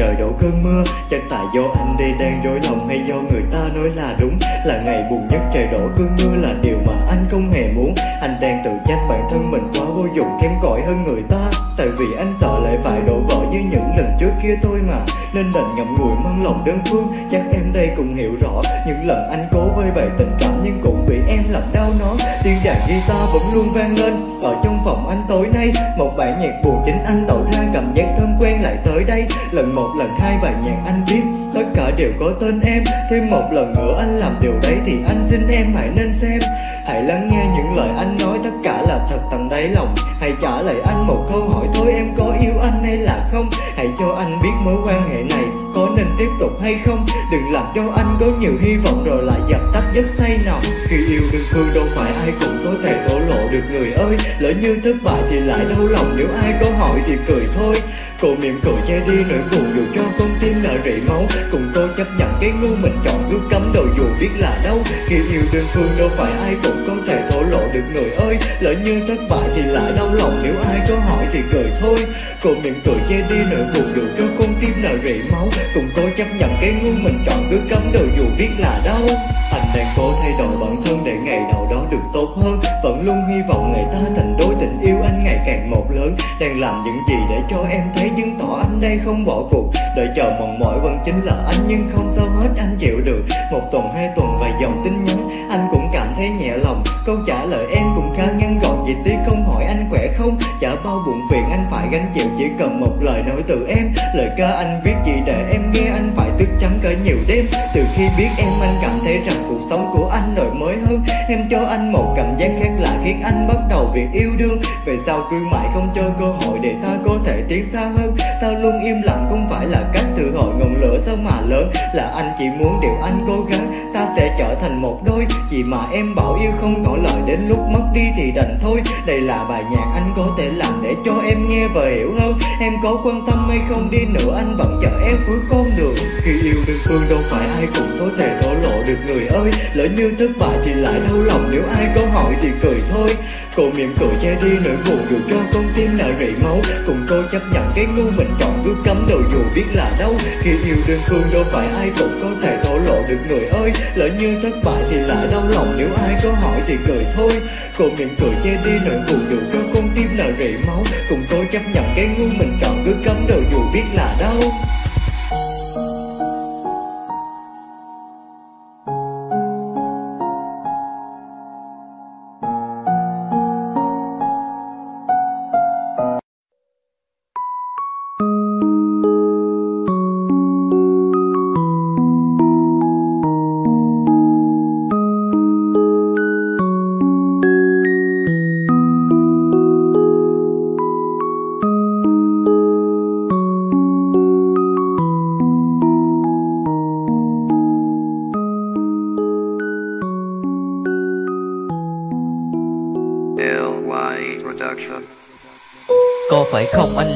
trời đổ cơn mưa chẳng do anh đây đang rối lòng Hay do người ta nói là đúng? Là ngày buồn nhất trời đổ cơn mưa Là điều mà anh không hề muốn. Anh đang tự trách bản thân mình quá vô dụng, Kém cỏi hơn người ta. Tại vì anh sợ lại phải đổ vỡ như những lần trước kia thôi mà. Nên đành ngậm ngùi mang lòng đơn phương. Chắc em đây cũng hiểu rõ, Những lần anh cố vơi bày tình cảm Nhưng cũng bị em làm đau nó. Tiếng đàn guitar vẫn luôn vang lên, Ở trong phòng anh tối nay. Một bài nhạc buồn chính anh tạo ra, Cảm giác thân quen lại tới đây. Lần một, lần hai bài nhạc anh viết. Tất cả đều có tên em. Thêm một lần nữa anh làm điều đấy Thì anh xin em hãy nên xem. Hãy lắng nghe những lời anh nói, Tất cả là thật tận đáy lòng. Hãy trả lời anh một câu hỏi, thôi Em có yêu anh hay là không? Hãy cho anh biết mối quan hệ này. Có nên tiếp tục hay không? Đừng làm cho anh có nhiều hy vọng Rồi lại dập tắt giấc say nồng. Khi yêu đương phương đâu phải ai cũng có thể thổ lộ được người ơi. Lỡ như thất bại thì lại đau lòng, Nếu ai có hỏi thì cười thôi. Cô mỉm cười che đi nỗi buồn Dù cho con tim nở rỉ máu, Cùng chấp nhận cái ngu mình chọn cứ cắm đầu dù biết là đâu khi yêu đơn phương đâu phải ai cũng có thể thổ lộ được người ơi. Lỡ như thất bại thì lại đau lòng, nếu ai có hỏi thì cười thôi. Cô miệng cười che đi nỗi buồn dù cho con tim nở rỉ máu. Cùng tôi chấp nhận cái ngu mình chọn cứ cắm đầu dù biết là đau đang cố thay đổi bản thân để ngày nào đó được tốt hơn. Vẫn luôn hy vọng ngày ta thành đôi tình yêu anh ngày càng một lớn. Đang làm những gì để cho em thấy chứng tỏ anh đây không bỏ cuộc. Đợi chờ mong mỏi vẫn chính là anh nhưng không sao hết, anh chịu được. Một tuần, hai tuần vài dòng tin nhắn, anh cũng cảm thấy nhẹ lòng. Câu trả lời em cũng khá chả bao buồn phiền, anh phải gánh chịu, chỉ cần một lời nói từ em. Lời ca anh viết gì để em nghe, anh phải thức trắng cỡ nhiều đêm. Từ khi biết em, anh cảm thấy rằng cuộc sống của anh đổi mới hơn. Em cho anh một cảm giác khác lạ khiến anh bắt đầu việc yêu đương. Về sau cứ mãi không cho cơ hội để ta có thể tiến xa hơn. Ta luôn im lặng, không phải là cách từ hồi ngọn lửa sao mà lớn. Là anh chỉ muốn điều anh cố gắng, ta sẽ trở thành một đôi. Vì mà em bảo yêu không ngỏ lời, đến lúc mất đi thì đành thôi. Đây là bài nhạc anh có thể làm để cho em nghe và hiểu hơn. Em có quan tâm hay không đi nữa, anh vẫn chờ em cuối con đường. Khi yêu đơn phương, đâu phải ai cũng có thể thổ lộ được người ơi. Lỡ như thất bại thì lại đau lòng, nếu ai có hỏi thì cười thôi. Cô mỉm cười che đi nỗi buồn dù cho con tim nở rỉ máu. Cùng cô chấp nhận cái ngu mình chọn cứ cắm đầu dù biết là đâu khi yêu đơn phương, đâu phải ai cũng có thể thổ lộ được người ơi. Lỡ như thất bại thì lại đau lòng, nếu ai có hỏi thì cười thôi. Cô mỉm cười che đi nỗi buồn dù cho con tim nở rỉ máu. Cùng tôi chấp nhận cái ngu mình chọn, cứ cấm đầu dù biết là đâu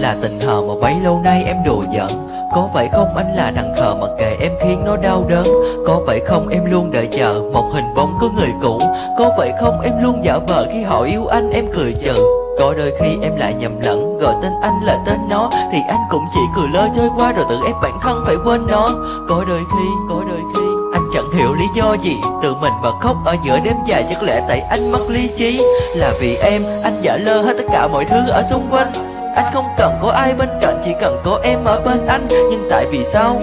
là tình hờ mà bấy lâu nay em đùa giận Có vậy không anh là đằng khờ mà kệ em khiến nó đau đớn. Có vậy không em luôn đợi chờ một hình bóng của người cũ. Có vậy không em luôn giả vờ khi họ yêu anh em cười chừng. Có đôi khi em lại nhầm lẫn Gọi tên anh là tên nó. Thì anh cũng chỉ cười lơ trôi qua Rồi tự ép bản thân phải quên nó. Có đôi khi, có đôi khi Anh chẳng hiểu lý do gì. Tự mình mà khóc ở giữa đêm dài Chắc lẽ tại anh mất lý trí. Là vì em, anh giả lơ hết tất cả mọi thứ ở xung quanh. Anh không cần có ai bên cạnh, Chỉ cần có em ở bên anh. Nhưng tại vì sao?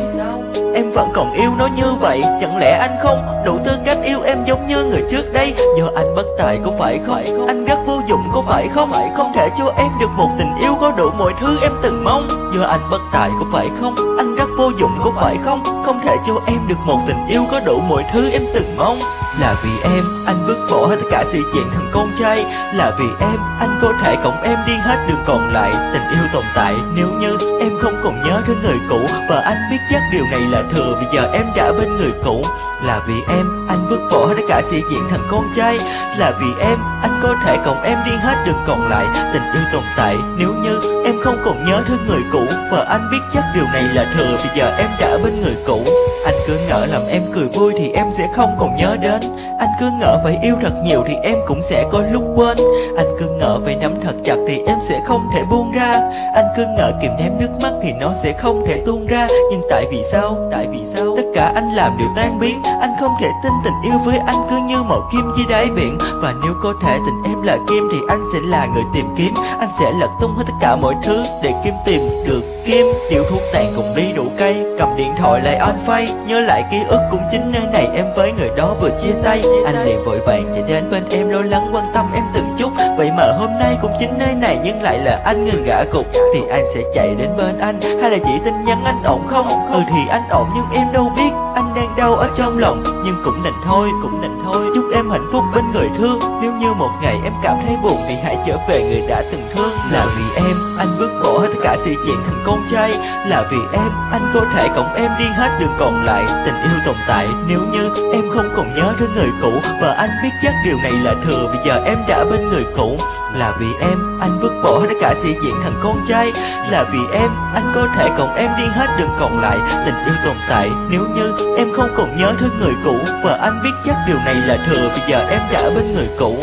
Em vẫn còn yêu nó như vậy. Chẳng lẽ anh không đủ tư cách yêu em giống như người trước đây? Do anh bất tài có phải không? Anh rất vô dụng, có phải không? Không thể cho em được một tình yêu có đủ mọi thứ em từng mong. Do anh bất tài có phải không? Anh rất vô dụng, có phải không? Không thể cho em được một tình yêu có đủ mọi thứ em từng mong. Là vì em anh vứt bỏ hết tất cả sự chuyện thằng con trai. Là vì em, anh có thể cộng em đi hết đường còn lại Tình yêu tồn tại. Nếu như em không còn nhớ đến người cũ, Và anh biết chắc điều này là thừa Vì giờ em đã bên người cũ. Là vì em, anh vứt bỏ hết tất cả sự diện thằng con trai. Là vì em, anh có thể cộng em đi hết đường còn lại Tình yêu tồn tại. Nếu như em không còn nhớ thương người cũ, Và anh biết chắc điều này là thừa Vì giờ em đã bên người cũ. Anh cứ ngỡ làm em cười vui thì em sẽ không còn nhớ đến. Anh cứ ngỡ phải yêu thật nhiều thì em cũng sẽ có lúc quên. Anh cứ ngỡ phải nắm thật chặt thì em sẽ không thể buông ra. Anh cứ ngỡ kìm nén nước mắt thì nó sẽ không thể tuôn ra. Nhưng tại vì sao, tại vì sao? Tất cả anh làm đều tan biến. Anh không thể tin tình yêu với anh cứ như một kim dưới đáy biển. Và nếu có thể tình em là kim thì anh sẽ là người tìm kiếm. Anh sẽ lật tung hết tất cả mọi thứ để kim tìm được kim điều thuốc tàn cùng đi đủ cây Cầm điện thoại lại on phay. Nhớ lại ký ức cũng chính nơi này em với người đó vừa chia tay. Anh liền vội vàng chạy đến bên em lo lắng quan tâm em từng chút. Vậy mà hôm nay cũng chính nơi này nhưng lại là anh ngừng gã cục Thì anh sẽ chạy đến bên anh Hay là chỉ tin nhắn anh ổn không? Ừ thì anh ổn nhưng em đâu biết. Anh đang đau ở trong lòng Nhưng cũng đành thôi, cũng đành thôi. Chúc em hạnh phúc bên người thương. Nếu như một ngày em cảm thấy buồn Thì hãy trở về người đã từng thương. Là vì em, cả sĩ diện thành con trai. Là vì em, anh có thể cộng em đi hết đường còn lại. Tình yêu tồn tại nếu như em không còn nhớ đến người cũ. Và anh biết chắc điều này là thừa Vì giờ em đã bên người cũ. Là vì em, anh vứt bỏ tất cả sĩ diện thành con trai. Là vì em, anh có thể cộng em đi hết đường còn lại. Tình yêu tồn tại nếu như em không còn nhớ đến người cũ. Và anh biết chắc điều này là thừa Vì giờ em đã bên người cũ.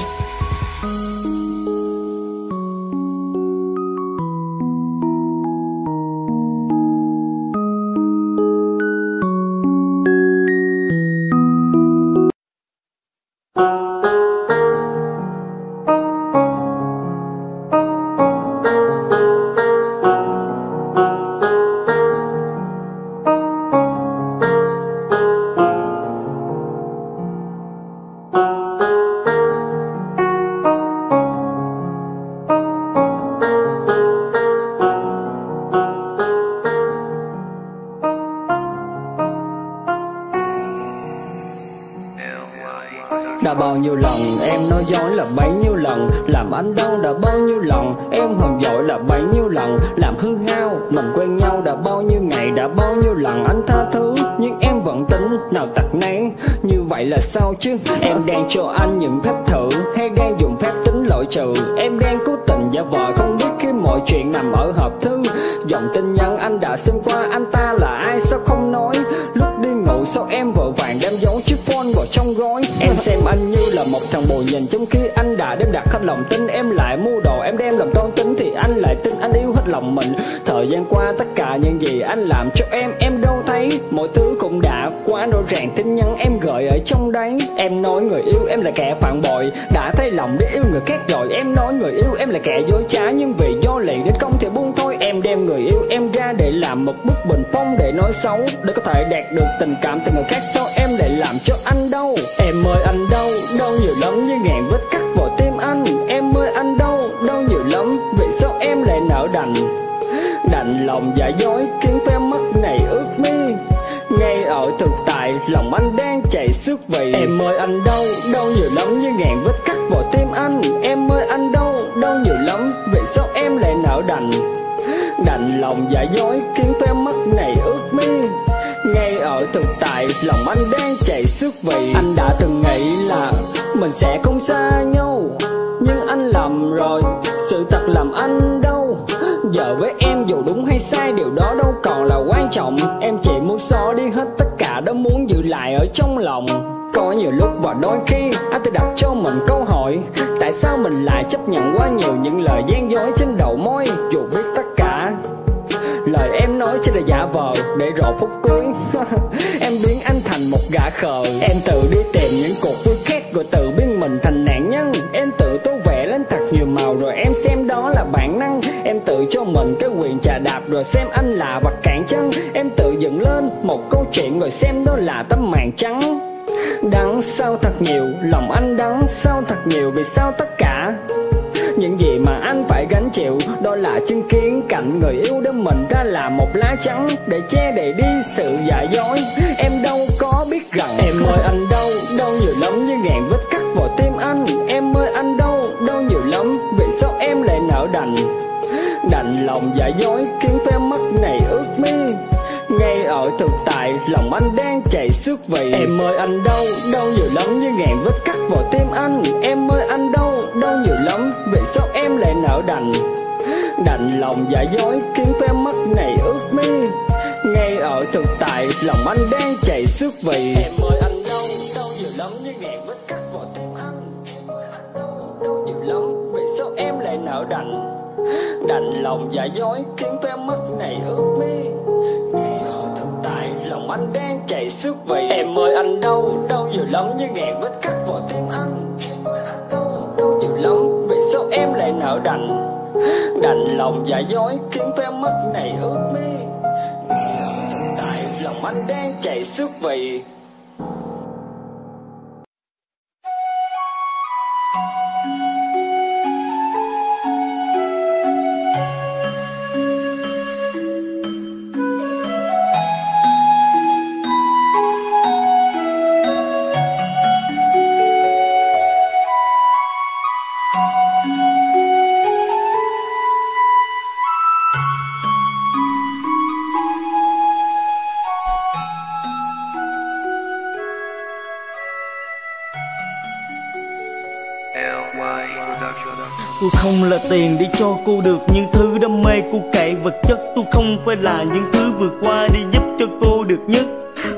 Bức bình phong Để nói xấu, Để có thể đạt được tình cảm từ người khác. Sao em lại làm cho anh đau? Em ơi, anh đau Đau nhiều lắm như ngàn vết cắt vào tim anh. Em ơi, anh đau Đau nhiều lắm. Vì sao em lại nở đành? Đành lòng giả dối, khiến khóe mắt này ướt mi. Ngay ở thực tại, lòng anh đang chạy sức vì. Em ơi, anh đau đau nhiều lắm như ngàn vết cắt vào tim anh. Em ơi, anh đau đau nhiều lắm. Vì sao em lại nở đành? Đành lòng giả dối, khiến thực tại, lòng anh đang chảy sức vì. Anh đã từng nghĩ là mình sẽ không xa nhau, nhưng anh lầm rồi. Sự thật làm anh đau, giờ với em dù đúng hay sai, điều đó đâu còn là quan trọng. Em chỉ muốn xóa đi hết tất cả đó muốn giữ lại ở trong lòng. Có nhiều lúc và đôi khi, anh tự đặt cho mình câu hỏi, tại sao mình lại chấp nhận quá nhiều những lời gian dối trên đầu môi? Dù biết tất cả lời em nói chỉ là giả vờ để rồi phút cuối. em biến anh thành một gã khờ. Em tự đi tìm những cuộc vui khác rồi tự biến mình thành nạn nhân. Em tự tô vẽ lên thật nhiều màu rồi em xem đó là bản năng. Em tự cho mình cái quyền trà đạp rồi xem anh là vật cản chân. Em tự dựng lên một câu chuyện rồi xem đó là tấm màn trắng. Đắng sao thật nhiều, lòng anh đắng sao thật nhiều, vì sao tất cả những gì mà anh phải gánh chịu. Đó là chứng kiến cảnh người yêu đem mình ra là một lá trắng để che để đi sự giả dối. Em đâu có biết rằng em ơi anh đau đau nhiều lắm như ngàn vết cắt vào tim anh. Em ơi anh đau đau nhiều lắm, vì sao em lại nở đành? Đành lòng giả dối khiến khóe mắt này ướt mi. Ngay ở thực lòng anh đang chảy sức vậy em ơi, anh đau đau nhiều lắm như ngàn vết cắt vào tim anh. Em ơi, anh đau đau nhiều lắm. Vì sao em lại nở đành? Đành lòng giả dối khiến khóe mắt này ướt mi. Ngay ở thực tại, lòng anh đang chảy sức vậy em ơi, anh đau đau nhiều lắm như ngàn vết cắt vào tim anh. Em ơi, anh đau đau nhiều lắm. Vì sao em lại nở đành? Đành lòng giả dối khiến khóe mắt này ướt mi lòng anh đang chạy sức vậy, em ơi anh đau đau nhiều lắm như ngàn vết cắt vào tim anh. Em ơi anh đau đau nhiều lắm vì sao em lại nợ đành? Đành lòng giả dối khiến em mất này ướt mi tại lòng anh đang chạy sức vậy. Tiền để cho cô được những thứ đam mê cô cậy vật chất. Tôi không phải là những thứ vượt qua để giúp cho cô được nhất.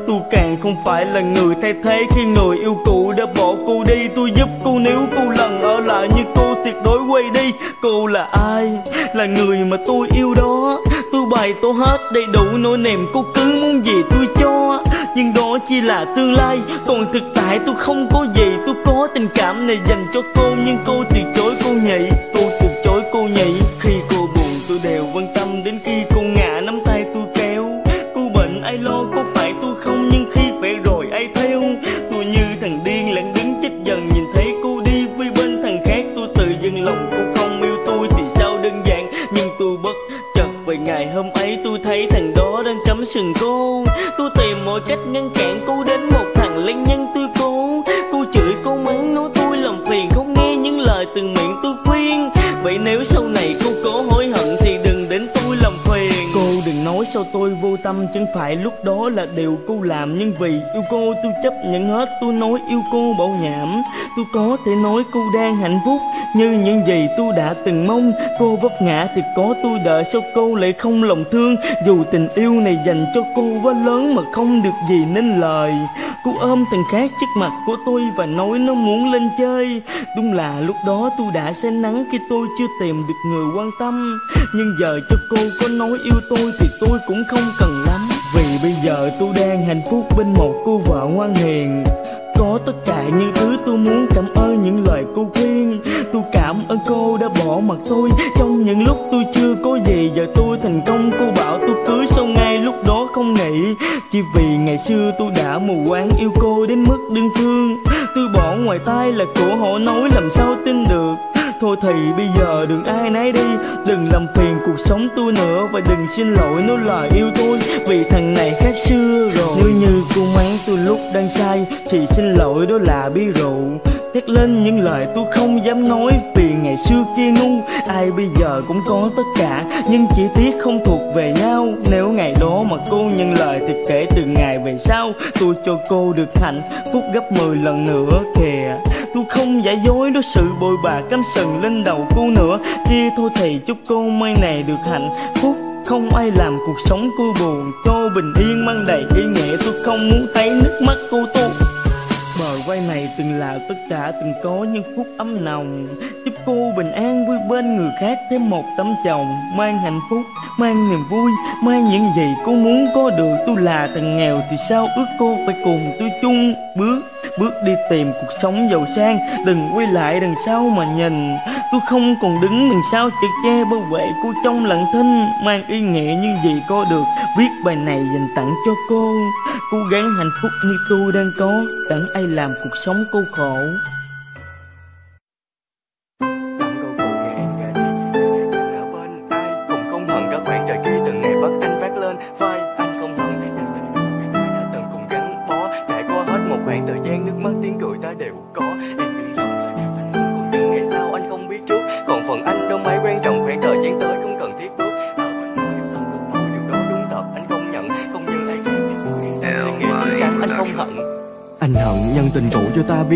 Tôi càng không phải là người thay thế khi người yêu cũ đã bỏ cô đi. Tôi giúp cô nếu cô lần ở lại nhưng cô tuyệt đối quay đi. Cô là ai? Là người mà tôi yêu đó. Tôi bày tôi hết đầy đủ nỗi niềm cô cứ muốn gì tôi cho. Nhưng đó chỉ là tương lai. Còn thực tại tôi không có gì. Tôi có tình cảm này dành cho cô, Nhưng cô từ chối cô nhỉ? Tôi cô nhảy. Khi cô buồn, tôi đều quan tâm Đến khi cô ngã nắm tay tôi kéo. Cô bệnh, ai lo, có phải tôi không? Nhưng khi phải rồi, ai theo? Tôi như thằng điên lặng đứng chết dần. Nhìn thấy cô đi với bên thằng khác, Tôi tự dưng lòng cô không yêu tôi Thì sao đơn giản? Nhưng tôi bất chợt về ngày hôm ấy, Tôi thấy thằng đó đang cắm sừng cô. Tôi tìm mọi cách ngăn cản cô tâm Chẳng phải lúc đó là điều cô làm, Nhưng vì yêu cô tôi chấp nhận hết, Tôi nói yêu cô bảo nhảm. Tôi có thể nói cô đang hạnh phúc. Như những gì tôi đã từng mong, Cô vấp ngã thì có tôi đợi Sao cô lại không lòng thương? Dù tình yêu này dành cho cô quá lớn Mà không được gì nên lời. Cô ôm thằng khác trước mặt của tôi Và nói nó muốn lên chơi. Đúng là lúc đó tôi đã say nắng Khi tôi chưa tìm được người quan tâm. Nhưng giờ cho cô có nói yêu tôi Thì tôi cũng không cần lắm. Vì bây giờ tôi đang hạnh phúc Bên một cô vợ ngoan hiền có tất cả những thứ tôi muốn. Cảm ơn những lời cô khuyên. Tôi cảm ơn cô đã bỏ mặt tôi. Trong những lúc tôi chưa có gì, Giờ tôi thành công. Cô bảo tôi cưới sau ngay lúc đó không nghĩ Chỉ vì ngày xưa tôi đã mù quáng yêu cô đến mức đơn phương Tôi bỏ ngoài tay là của họ nói làm sao tin được. Thôi thì bây giờ đừng ai nấy đi. Đừng làm phiền cuộc sống tôi nữa Và đừng xin lỗi nó lời yêu tôi. Vì thằng này khác xưa rồi. Nếu như cô mắng tôi lúc đang sai Thì xin lỗi đó là bi rượu. Thét lên những lời tôi không dám nói Vì ngày xưa kia ngu. Ai bây giờ cũng có tất cả, Nhưng chỉ tiếc không thuộc về nhau. Nếu ngày đó mà cô nhận lời Thì kể từ ngày về sau, Tôi cho cô được hạnh phúc gấp 10 lần nữa kìa Tôi không giả dối đối sự bồi bạc cắm sừng lên đầu cô nữa. Kia thôi thì chúc cô mai này được hạnh phúc. Không ai làm cuộc sống cô buồn, cho bình yên mang đầy ý nghĩa. Tôi không muốn thấy nước mắt cô tôi vai này từng là tất cả, từng có những phút ấm nồng giúp cô bình an vui bên người khác thêm một tấm chồng. Mang hạnh phúc, mang niềm vui, mang những gì cô muốn có được. Tôi là thằng nghèo thì sao ước cô phải cùng tôi chung? Bước bước đi tìm cuộc sống giàu sang. Đừng quay lại đằng sau mà nhìn tôi không còn đứng mình sao chật che bảo vệ cô trong lặng thinh, mang ý nghĩa như gì có được. Viết bài này dành tặng cho cô, cố gắng hạnh phúc như tôi đang có, chẳng ai làm cuộc sống cô khổ.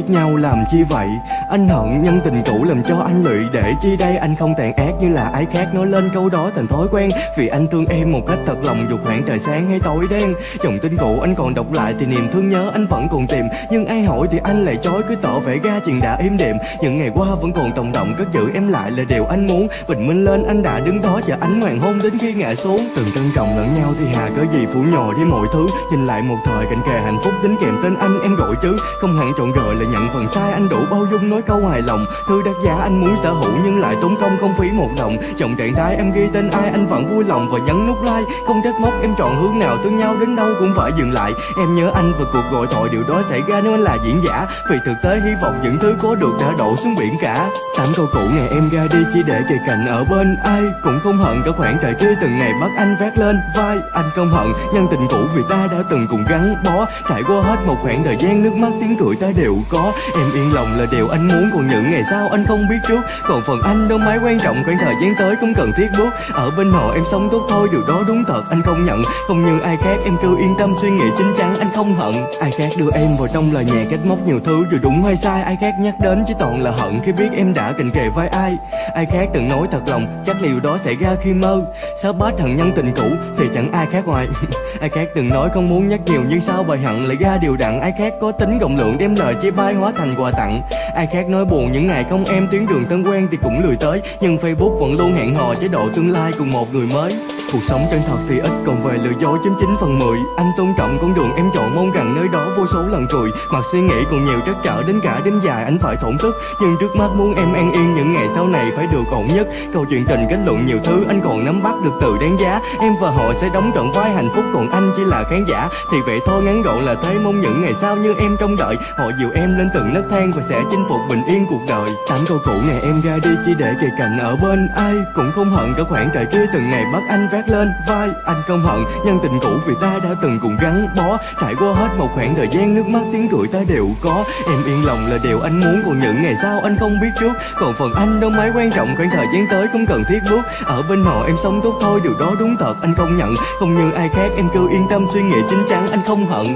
Biết nhau làm chi vậy? Anh hận nhân tình cũ làm cho anh lụy để chi đây? Anh không tàn ác như là ai khác, nói lên câu đó thành thói quen. Vì anh thương em một cách thật lòng, dù khoảng trời sáng hay tối đen. Dòng tin cũ anh còn đọc lại thì niềm thương nhớ anh vẫn còn tìm. Nhưng ai hỏi thì anh lại chối, cứ tỏ vẻ ga chuyện đã im đềm. Những ngày qua vẫn còn tồn động cất giữ em lại là điều anh muốn. Bình minh lên, anh đã đứng đó chờ ánh hoàng hôn đến khi ngã xuống. Từng trân trọng lẫn nhau thì hà có gì phủ nhò đi mọi thứ. Nhìn lại một thời cạnh kề hạnh phúc đến kèm tên anh, em gọi chứ. Không hẳn trọn gợi là nhận phần sai, anh đủ bao dung nói câu hài lòng. Thư đắt giá, anh muốn sở hữu nhưng lại tốn công, không phí một đồng. Chồng trạng thái, em ghi tên ai, anh vẫn vui lòng và nhấn nút like. Không trách móc, em chọn hướng nào tương nhau đến đâu cũng phải dừng lại. Em nhớ anh và cuộc gọi thoại, điều đó xảy ra nếu anh là diễn giả. Vì thực tế, hy vọng những thứ có được đã đổ xuống biển cả. Tám câu cũ ngày em ra đi, chỉ để kề cạnh ở bên ai. Cũng không hận cả khoảng thời kia, từng ngày bắt anh vác lên vai. Anh không hận, nhân tình cũ vì ta đã từng cùng gắn bó. Trải qua hết một khoảng thời gian, nước mắt tiếng cười ta đều có. Em yên lòng là điều anh muốn. Còn những ngày sau anh không biết trước. Còn phần anh đâu mấy quan trọng. Khoảng thời gian tới không cần thiết bước. Ở bên họ em sống tốt thôi. Điều đó đúng thật. Anh không nhận. Không như ai khác, em cứ yên tâm suy nghĩ chính chắn. Anh không hận. Ai khác đưa em vào trong lời nhạc cách móc nhiều thứ. Dù đúng hay sai, ai khác nhắc đến chỉ toàn là hận. Khi biết em đã cành kề vai ai Ai khác từng nói thật lòng, Chắc liệu đó sẽ ra khi mơ. Sao bát thằng nhân tình cũ, Thì chẳng ai khác ngoài. Ai khác từng nói không muốn nhắc nhiều, Nhưng sao bài hận lại ra điều đặn? Ai khác có tính rộng lượng đem lời chia bay thoái hóa thành quà tặng. Ai khác nói buồn những ngày không em tuyến đường thân quen thì cũng lười tới, Nhưng Facebook vẫn luôn hẹn hò chế độ tương lai cùng một người mới. Cuộc sống chân thật thì ít, còn về lừa dối chiếm chín phần mười. Anh tôn trọng con đường em chọn, mong rằng nơi đó vô số lần cười mặc suy nghĩ còn nhiều trắc trở đến cả đến dài anh phải thổn thức. Nhưng trước mắt muốn em an yên, những ngày sau này phải được ổn nhất. Câu chuyện tình, kết luận nhiều thứ, anh còn nắm bắt được từ đáng giá. Em và họ sẽ đóng trọn vai hạnh phúc, còn anh chỉ là khán giả. Thì vậy thôi ngắn gọn là thế, mong những ngày sau như em trong đợi. Họ dìu em lên từng nấc thang và sẽ chinh phục bình yên cuộc đời. Tám câu cũ ngày em ra đi, chỉ để kề cạnh ở bên ai Cũng không hận. Cả khoảng trời kia từng ngày bắt anh vác lên vai Anh không hận. Nhân tình cũ vì ta đã từng cùng gắn bó. Trải qua hết một khoảng thời gian, nước mắt tiếng cười ta đều có. Em yên lòng là điều anh muốn, còn những ngày sau anh không biết trước. Còn phần anh đâu mấy quan trọng, khoảng thời gian tới không cần thiết bước. Ở bên họ em sống tốt thôi, điều đó đúng thật, anh không nhận. Không như ai khác, em cứ yên tâm suy nghĩ chính chắn, anh không hận.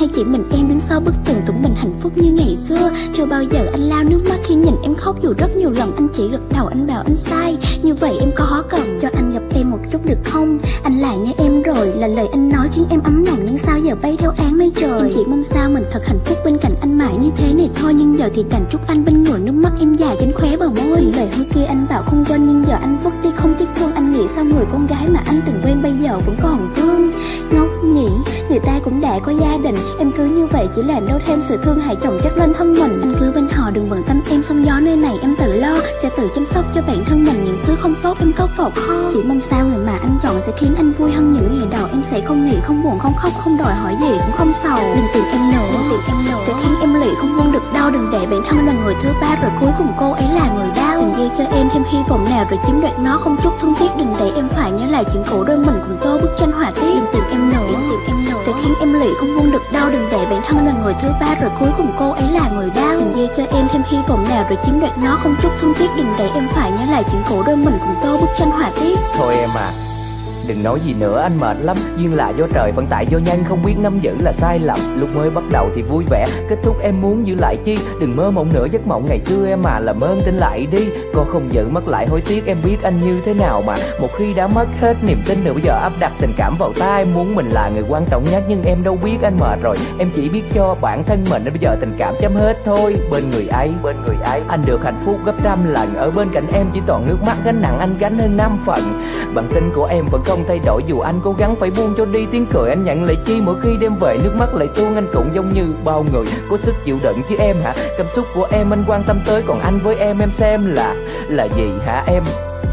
Hay chỉ mình em đứng sau bức tường tụi mình hạnh phúc như ngày xưa? Chưa bao giờ anh lao nước mắt khi nhìn em khóc, Dù rất nhiều lần anh chỉ gật đầu, anh bảo anh sai. Như vậy em có cần cho anh gặp em một chút được không? Anh lại như em rồi, là lời anh nói khiến em ấm lòng. Nhưng sao giờ bay theo áng mây trời? Em chỉ mong sao mình thật hạnh phúc bên cạnh mãi như thế này thôi Nhưng giờ thì đành chúc anh bên người. Nước mắt em dài trên khóe bờ môi. Lời hứa kia anh bảo không quên nhưng giờ anh vứt đi không tiếc thương. Anh nghĩ sao người con gái mà anh từng quen bây giờ vẫn còn vương Ngốc nhỉ, người ta cũng đã có gia đình. Em cứ như vậy chỉ làm đâu thêm sự thương hại chồng chất lên thân mình. Anh cứ bên họ đừng bận tâm em sóng gió nơi này em tự lo. Sẽ tự chăm sóc cho bản thân mình những thứ không tốt em cất vào kho. Chỉ mong sao người mà anh chọn sẽ khiến anh vui hơn những ngày đầu. Em sẽ không nghĩ, không buồn, không khóc, không đòi hỏi gì cũng không sầu. Đừng tìm em nữa, đừng tìm em nữa. Sẽ khiến em lì không buông được đau Đừng để bản thân là người thứ ba rồi cuối cùng cô ấy là người đau. Đừng ghi cho em thêm hy vọng nào rồi chiếm đoạt nó không chút thương tiếc Đừng để em phải nhớ lại chuyện cũ. Đôi mình cùng tô bức tranh họa tiết. Đừng tìm em nữa, đừng tìm em nữa. Sẽ khiến em lì không buông được đau Đừng để bản thân là người thứ ba rồi cuối cùng cô ấy là người đau. Đừng ghi cho em thêm hy vọng nào rồi chiếm đoạt nó không chút thương tiếc Đừng để em phải nhớ lại chuyện cũ. Đôi mình cùng tô bức tranh họa tiết. Thôi em à Đừng nói gì nữa, anh mệt lắm. Duyên lạ do trời vận tải do nhanh, Không biết nắm giữ là sai lầm. Lúc mới bắt đầu thì vui vẻ, Kết thúc em muốn giữ lại chi? Đừng mơ mộng nữa, giấc mộng ngày xưa em mà làm ơn tin lại đi. Con không giữ mất lại, hối tiếc Em biết anh như thế nào mà. Một khi đã mất hết niềm tin nữa, Bây giờ áp đặt tình cảm vào ta Em muốn mình là người quan trọng nhất, Nhưng em đâu biết anh mệt rồi. Em chỉ biết cho bản thân mình Bây giờ tình cảm chấm hết thôi. Bên người ấy, Bên người ấy. Anh được hạnh phúc gấp trăm lần. Ở bên cạnh em chỉ toàn nước mắt gánh nặng anh gánh hơn năm phần. Bản tin của em vẫn không thay đổi dù anh cố gắng phải buông cho đi tiếng cười, anh nhận lại chi mỗi khi đêm về. Nước mắt lại tuôn, anh cũng giống như bao người. Có sức chịu đựng chứ em hả? Cảm xúc của em anh quan tâm tới, còn anh với em em xem là là gì hả em?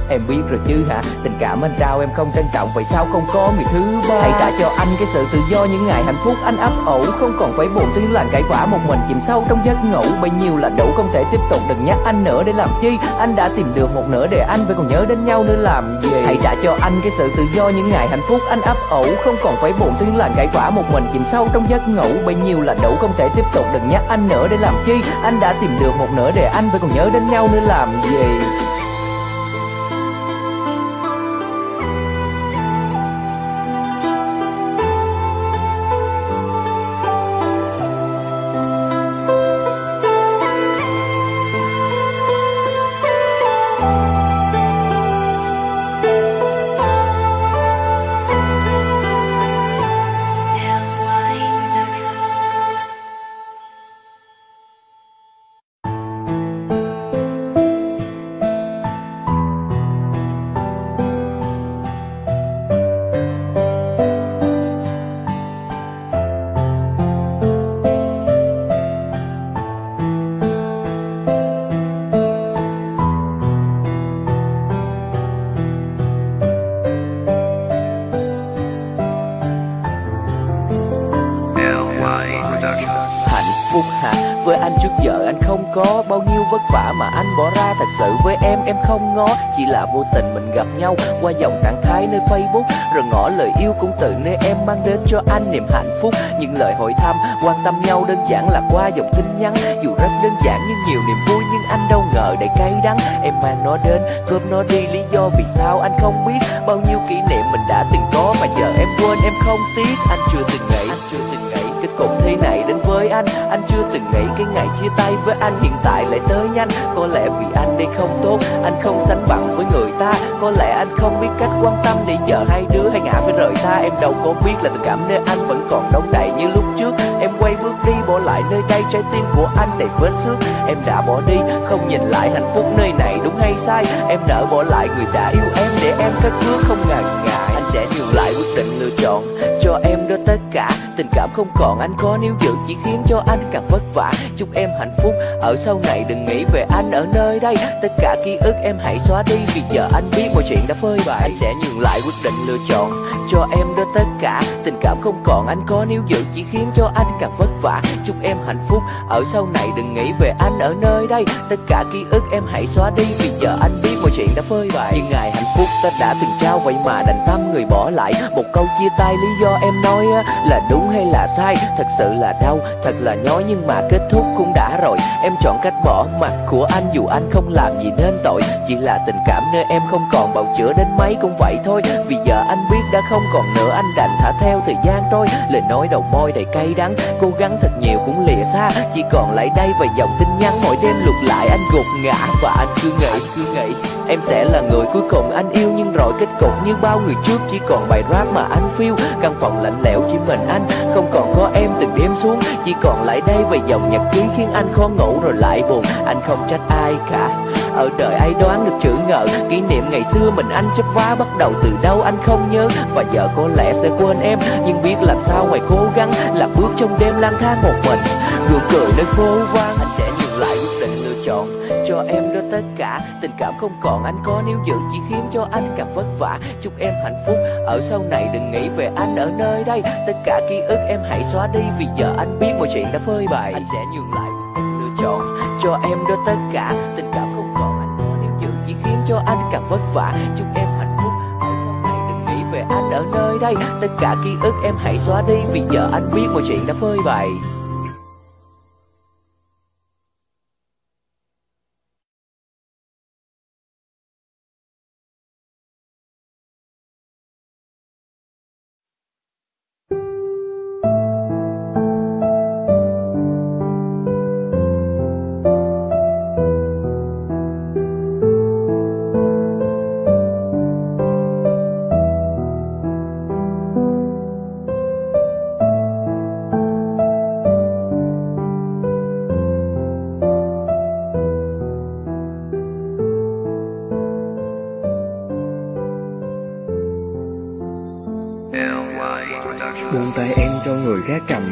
Em biết rồi chứ hả? Tình cảm anh trao em không trân trọng, Vậy sao không có người thứ ba? Hãy trả cho anh cái sự tự do những ngày hạnh phúc, Anh ấp ủ, không còn phải buồn suy làn cãi vã Một mình. Chìm sâu trong giấc ngủ, Bấy nhiêu là đủ, không thể tiếp tục. Đừng nhắc anh nữa để làm chi? Anh đã tìm được một nửa để anh phải còn nhớ đến nhau nữa làm gì? Hãy trả cho anh cái sự tự do những ngày hạnh phúc, Anh ấp ủ, không còn phải buồn suy làn cãi vã Một mình. Chìm sâu trong giấc ngủ, Bấy nhiêu là đủ, không thể tiếp tục. Đừng nhắc anh nữa để làm chi? Anh đã tìm được một nửa để anh phải còn nhớ đến nhau nữa làm gì? Thật sự với em em không ngó. Chỉ là vô tình mình gặp nhau qua dòng trạng thái nơi facebook. Rồi ngỏ lời yêu cũng từ nơi em mang đến cho anh niềm hạnh phúc. Những lời hỏi thăm, quan tâm nhau đơn giản là qua dòng tin nhắn. Dù rất đơn giản nhưng nhiều niềm vui, nhưng anh đâu ngờ đầy cay đắng. Em mang nó đến, cướp nó đi, lý do vì sao anh không biết. Bao nhiêu kỷ niệm mình đã từng có, mà giờ em quên, em không tiếc. Anh chưa từng nghĩ, anh chưa từng nghĩ. Kết cục thế này đến anh anh chưa từng nghĩ cái ngày chia tay với anh hiện tại lại tới nhanh. Có lẽ vì anh đây không tốt, anh không sánh bằng với người ta. Có lẽ anh không biết cách quan tâm để giờ hai đứa hay ngã phải rời xa. Em đâu có biết là tình cảm nơi anh vẫn còn đông đầy như lúc trước. Em quay bước đi, bỏ lại nơi đây trái tim của anh đầy vết xước. Em đã bỏ đi, không nhìn lại hạnh phúc nơi này đúng hay sai. Em nỡ bỏ lại người đã yêu em để em cất bước không ngần ngại. Anh sẽ nhường lại quyết định lựa chọn cho em đó tất cả tình cảm không còn, anh có níu giữ chỉ khiến cho anh càng vất vả. Chúc em hạnh phúc, ở sau này đừng nghĩ về anh ở nơi đây. Tất cả ký ức em hãy xóa đi vì giờ anh biết mọi chuyện đã phơi bày. Anh sẽ nhường lại quyết định lựa chọn cho em đó tất cả. Tình cảm không còn, anh có níu giữ chỉ khiến cho anh càng vất vả. Chúc em hạnh phúc, ở sau này đừng nghĩ về anh ở nơi đây. Tất cả ký ức em hãy xóa đi vì giờ anh biết mọi chuyện đã phơi bày. Những ngày hạnh phúc, ta đã từng trao vậy mà đành tâm người bỏ lại. Một câu chia tay lý do em nói là đúng hay là sai. Thật sự là đau, thật là nhói, nhưng mà kết thúc cũng đã rồi. Em chọn cách bỏ mặt của anh, dù anh không làm gì nên tội. Chỉ là tình cảm nơi em không còn bào chữa đến mấy cũng vậy thôi. Vì giờ anh biết đã không còn nữa anh đành thả theo thời gian trôi. Lời nói đầu môi đầy cay đắng, cố gắng thật nhiều cũng lìa xa. Chỉ còn lại đây vài dòng tin nhắn mỗi đêm lục lại. Anh gục ngã và anh cứ nghĩ cứ nghĩ em sẽ là người cuối cùng anh yêu, nhưng rồi kết cục như bao người trước. Chỉ còn bài rap mà anh phiêu, căn phòng lạnh lẽo chỉ mình anh. Không còn có em từng đêm xuống, chỉ còn lại đây vài dòng nhật ký khiến anh khó ngủ rồi lại buồn. Anh không trách ai cả, ở đời ai đoán được chữ ngờ. Kỷ niệm ngày xưa mình anh chấp vá, bắt đầu từ đâu anh không nhớ. Và giờ có lẽ sẽ quên em, nhưng biết làm sao ngoài cố gắng. Là bước trong đêm lang thang một mình gượng cười nơi phố vắng cho em đó tất cả. Tình cảm không còn, anh có níu giữ, chỉ khiến cho anh càng vất vả. Chúc em hạnh phúc, ở sau này đừng nghĩ về anh ở nơi đây. Tất cả ký ức em hãy xóa đi, vì giờ anh biết mọi chuyện đã phơi bày. Anh sẽ nhường lại quyết định lựa chọn cho em đó tất cả. Tình cảm không còn, anh có níu giữ, chỉ khiến cho anh càng vất vả. Chúc em hạnh phúc, ở sau này đừng nghĩ về anh ở nơi đây. Tất cả ký ức em hãy xóa đi, vì giờ anh biết mọi chuyện đã phơi bày. Cho người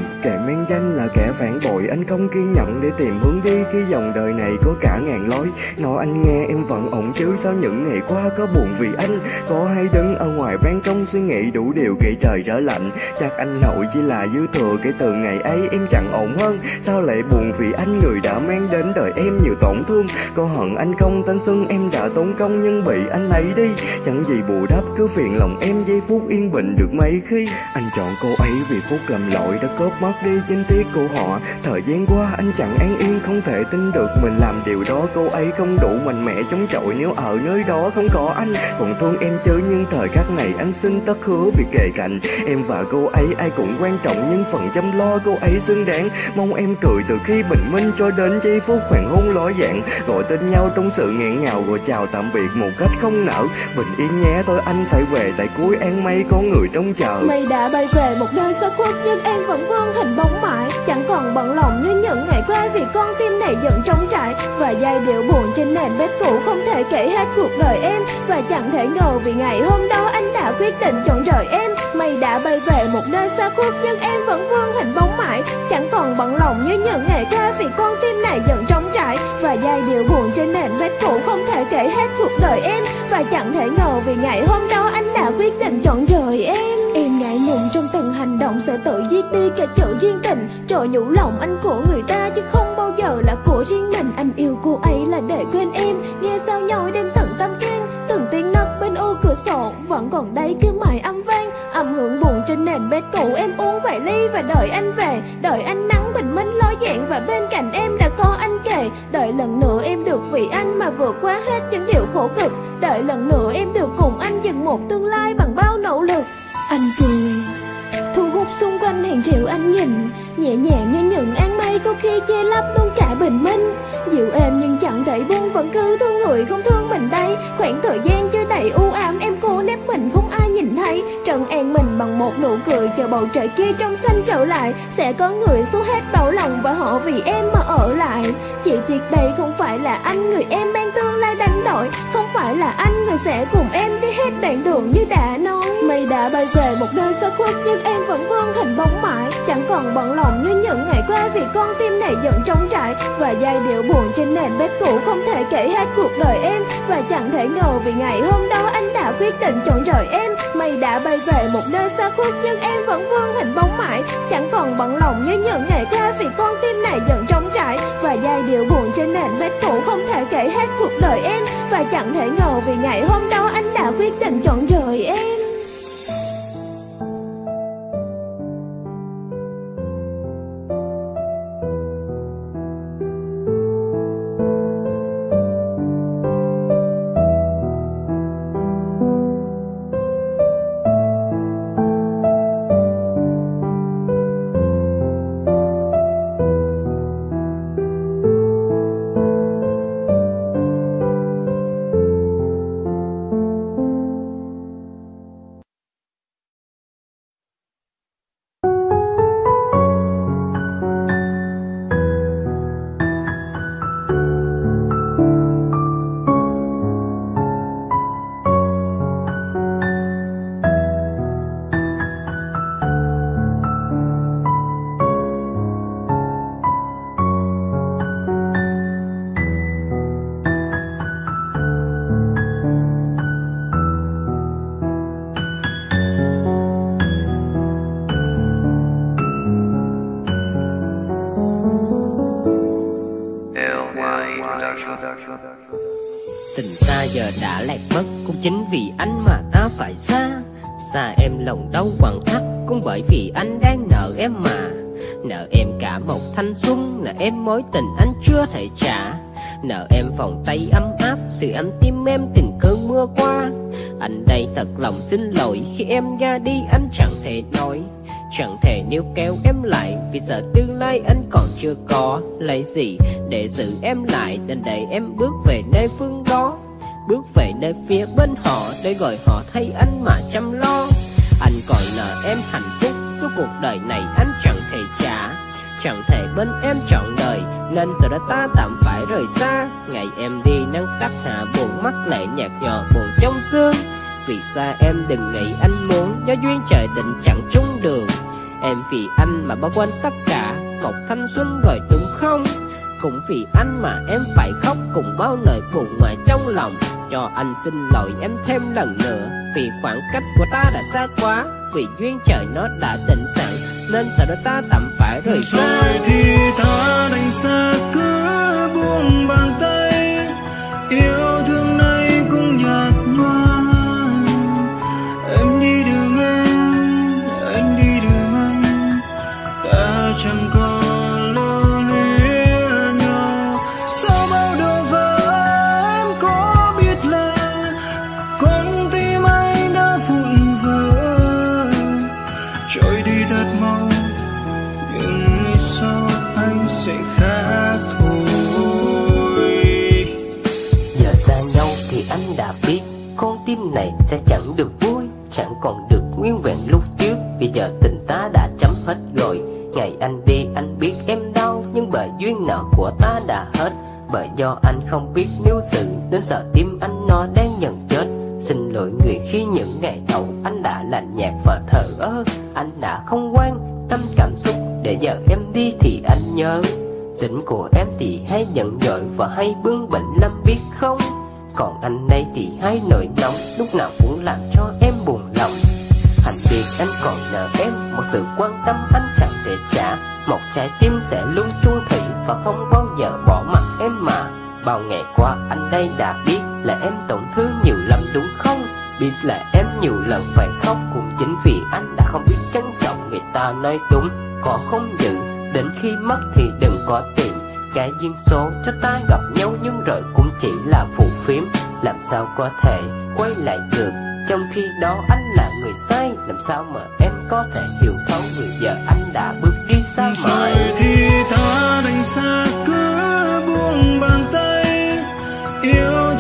anh không kiên nhẫn để tìm hướng đi khi dòng đời này có cả ngàn lối. Nói anh nghe em vẫn ổn chứ sao những ngày qua có buồn vì anh? Có hay đứng ở ngoài ban công suy nghĩ đủ điều kể trời trở lạnh? Chắc anh nội chỉ là dư thừa kể từ ngày ấy em chẳng ổn hơn. Sao lại buồn vì anh? Người đã mang đến đời em nhiều tổn thương. Có hận anh không? Tên xưng em đã tốn công nhưng bị anh lấy đi. Chẳng gì bù đắp, cứ phiền lòng em giây phút yên bình được mấy khi. Anh chọn cô ấy vì phút lầm lỗi đã cướp mất đi chính tiết của họ. Thời gian qua, anh chẳng an yên, không thể tin được mình làm điều đó. Cô ấy không đủ mạnh mẽ chống chọi nếu ở nơi đó không có anh. Còn thương em chứ nhưng thời khắc này anh xin tất hứa vì kề cạnh. Em và cô ấy, ai cũng quan trọng, nhưng phần chăm lo cô ấy xứng đáng. Mong em cười từ khi bình minh cho đến giây phút hoàng hôn ló dạng. Gọi tên nhau trong sự nghẹn ngào rồi chào tạm biệt một cách không nở bình yên nhé tôi anh phải về, tại cuối an mây có người trông chờ. Mây đã bay về một nơi xa khuất, nhưng em vẫn vương hình bóng mãi. Chẳng còn bận lòng như những ngày qua vì con tim này dần trống trải Và giai điệu buồn trên nền bếp cũ không thể kể hết cuộc đời em. Và chẳng thể ngờ vì ngày hôm đó anh đã quyết định chọn rời em. Mày đã bay về một nơi xa khuất nhưng em vẫn vương hình bóng mãi. Chẳng còn bận lòng như những ngày qua vì con tim này dần trống trải Và giai điệu buồn trên nền bếp cũ không thể kể hết cuộc đời em. Và chẳng thể ngờ vì ngày hôm đó anh đã quyết định chọn rời em từng hành động sẽ tự giết đi cả chữ duyên tình. Rồi nhủ lòng anh của người ta chứ không bao giờ là của riêng mình. Anh yêu cô ấy là để quên em, Nghe sao nhói đêm tận tâm can. Từng tiếng nấc bên ô cửa sổ, Vẫn còn đây cứ mãi âm vang. Âm hưởng buồn trên nền bếp cũ, Em uống vài ly và đợi anh về. Đợi anh nắng bình minh lo dạng Và bên cạnh em đã có anh kề. Đợi lần nữa em được vì anh mà vượt qua hết những điều khổ cực. Đợi lần nữa em được cùng anh dừng một tương lai bằng bao nỗ lực. Anh cười phút xung quanh hàng triệu anh nhìn. Nhẹ nhàng như những áng mây có khi che lấp luôn cả bình minh. Dịu êm nhưng chẳng thể buông, vẫn cứ thương người không thương mình đây. Khoảng thời gian chưa đầy u ám, em cô nép mình, không ai nhìn thấy. Trần an mình bằng một nụ cười, chờ bầu trời kia trong xanh trở lại. Sẽ có người xua hết bảo lòng và họ vì em mà ở lại. Chỉ tiếc đây không phải là anh người em mang tương lai đánh đổi. Không phải là anh người sẽ cùng em đi hết đoạn đường như đã nói. Mây đã bay về một nơi xa khuất, nhưng em vẫn vương hình bóng mãi. Chẳng còn bận lòng như những ngày qua vì con tim này dần trống trải. Và giai điệu buồn trên nền bếp cũ không thể kể hết cuộc đời em. Và chẳng thể ngờ vì ngày hôm đó anh đã quyết định chọn rời em. Mây đã bay về một nơi xa khuất, nhưng em vẫn vương hình bóng mãi. Chẳng còn bận lòng như những ngày qua vì con tim này dần trống trải. Và giai điệu buồn trên nền bếp cũ không thể kể hết cuộc đời em. Và chẳng thể ngờ vì ngày hôm đó anh đã quyết định chọn rời em. Giờ đã lạc mất. Cũng chính vì anh mà ta phải xa Xa em lòng đau quặn thắt, Cũng bởi vì anh đang nợ em mà. Nợ em cả một thanh xuân, Nợ em mối tình anh chưa thể trả. Nợ em vòng tay ấm áp, Sự ấm tim em từng cơn mưa qua. Anh đây thật lòng xin lỗi, Khi em ra đi anh chẳng thể nói. Chẳng thể níu kéo em lại, Vì sợ tương lai anh còn chưa có. Lấy gì để giữ em lại, Đành để em bước về nơi phương đó. Bước về nơi phía bên họ Để gọi họ thay anh mà chăm lo. Anh còn nợ em hạnh phúc, Suốt cuộc đời này anh chẳng thể trả. Chẳng thể bên em trọn đời, Nên giờ đã ta tạm phải rời xa. Ngày em đi nắng tắt hạ buồn mắt lệ nhạt nhòa buồn trong xương. Vì xa em đừng nghĩ anh muốn, Do duyên trời định chẳng chung đường. Em vì anh mà bỏ quên tất cả, Một thanh xuân rồi đúng không? Cũng vì anh mà em phải khóc Cùng bao lời buồn ngoài trong lòng. Cho anh xin lỗi em thêm lần nữa. Vì khoảng cách của ta đã xa quá, Vì duyên trời nó đã định sẵn Nên giờ đôi ta tạm phải rời xa. Rồi thì ta đành xa cứ buông bàn tay, yêu anh đã biết Con tim này sẽ chẳng được vui, Chẳng còn được nguyên vẹn lúc trước. Vì giờ tình ta đã chấm hết rồi. Ngày anh đi, anh biết em đau, Nhưng bởi duyên nợ của ta đã hết. Bởi do anh không biết níu sự, Nên giờ tim anh nó đang nhận chết. Xin lỗi người khi những ngày đầu Anh đã lạnh nhạt và thờ ơ. Anh đã không quan tâm cảm xúc, Để giờ em đi thì anh nhớ. Tính của em thì hay giận dỗi và hay bướng bỉnh lắm hai nỗi nóng Lúc nào cũng làm cho em buồn lòng. Hạnh biệt anh còn nợ em một sự quan tâm, anh chẳng thể trả. Một trái tim sẽ luôn chung thủy và không bao giờ bỏ mặt em mà. Bao ngày qua anh đây đã biết là em tổn thương nhiều lắm đúng không? Biết là em nhiều lần phải khóc cũng chính vì anh đã không biết trân trọng người ta nói đúng. Có không giữ đến khi mất thì đừng có tìm. Cái duyên số cho ta gặp nhau nhưng rồi cũng chỉ là phù phiếm làm sao có thể quay lại được? Trong khi đó anh là người sai làm sao mà em có thể hiểu thấu? Người giờ anh đã bước đi xa mãi. rồi thì ta đành xa cứ buông bàn tay yêu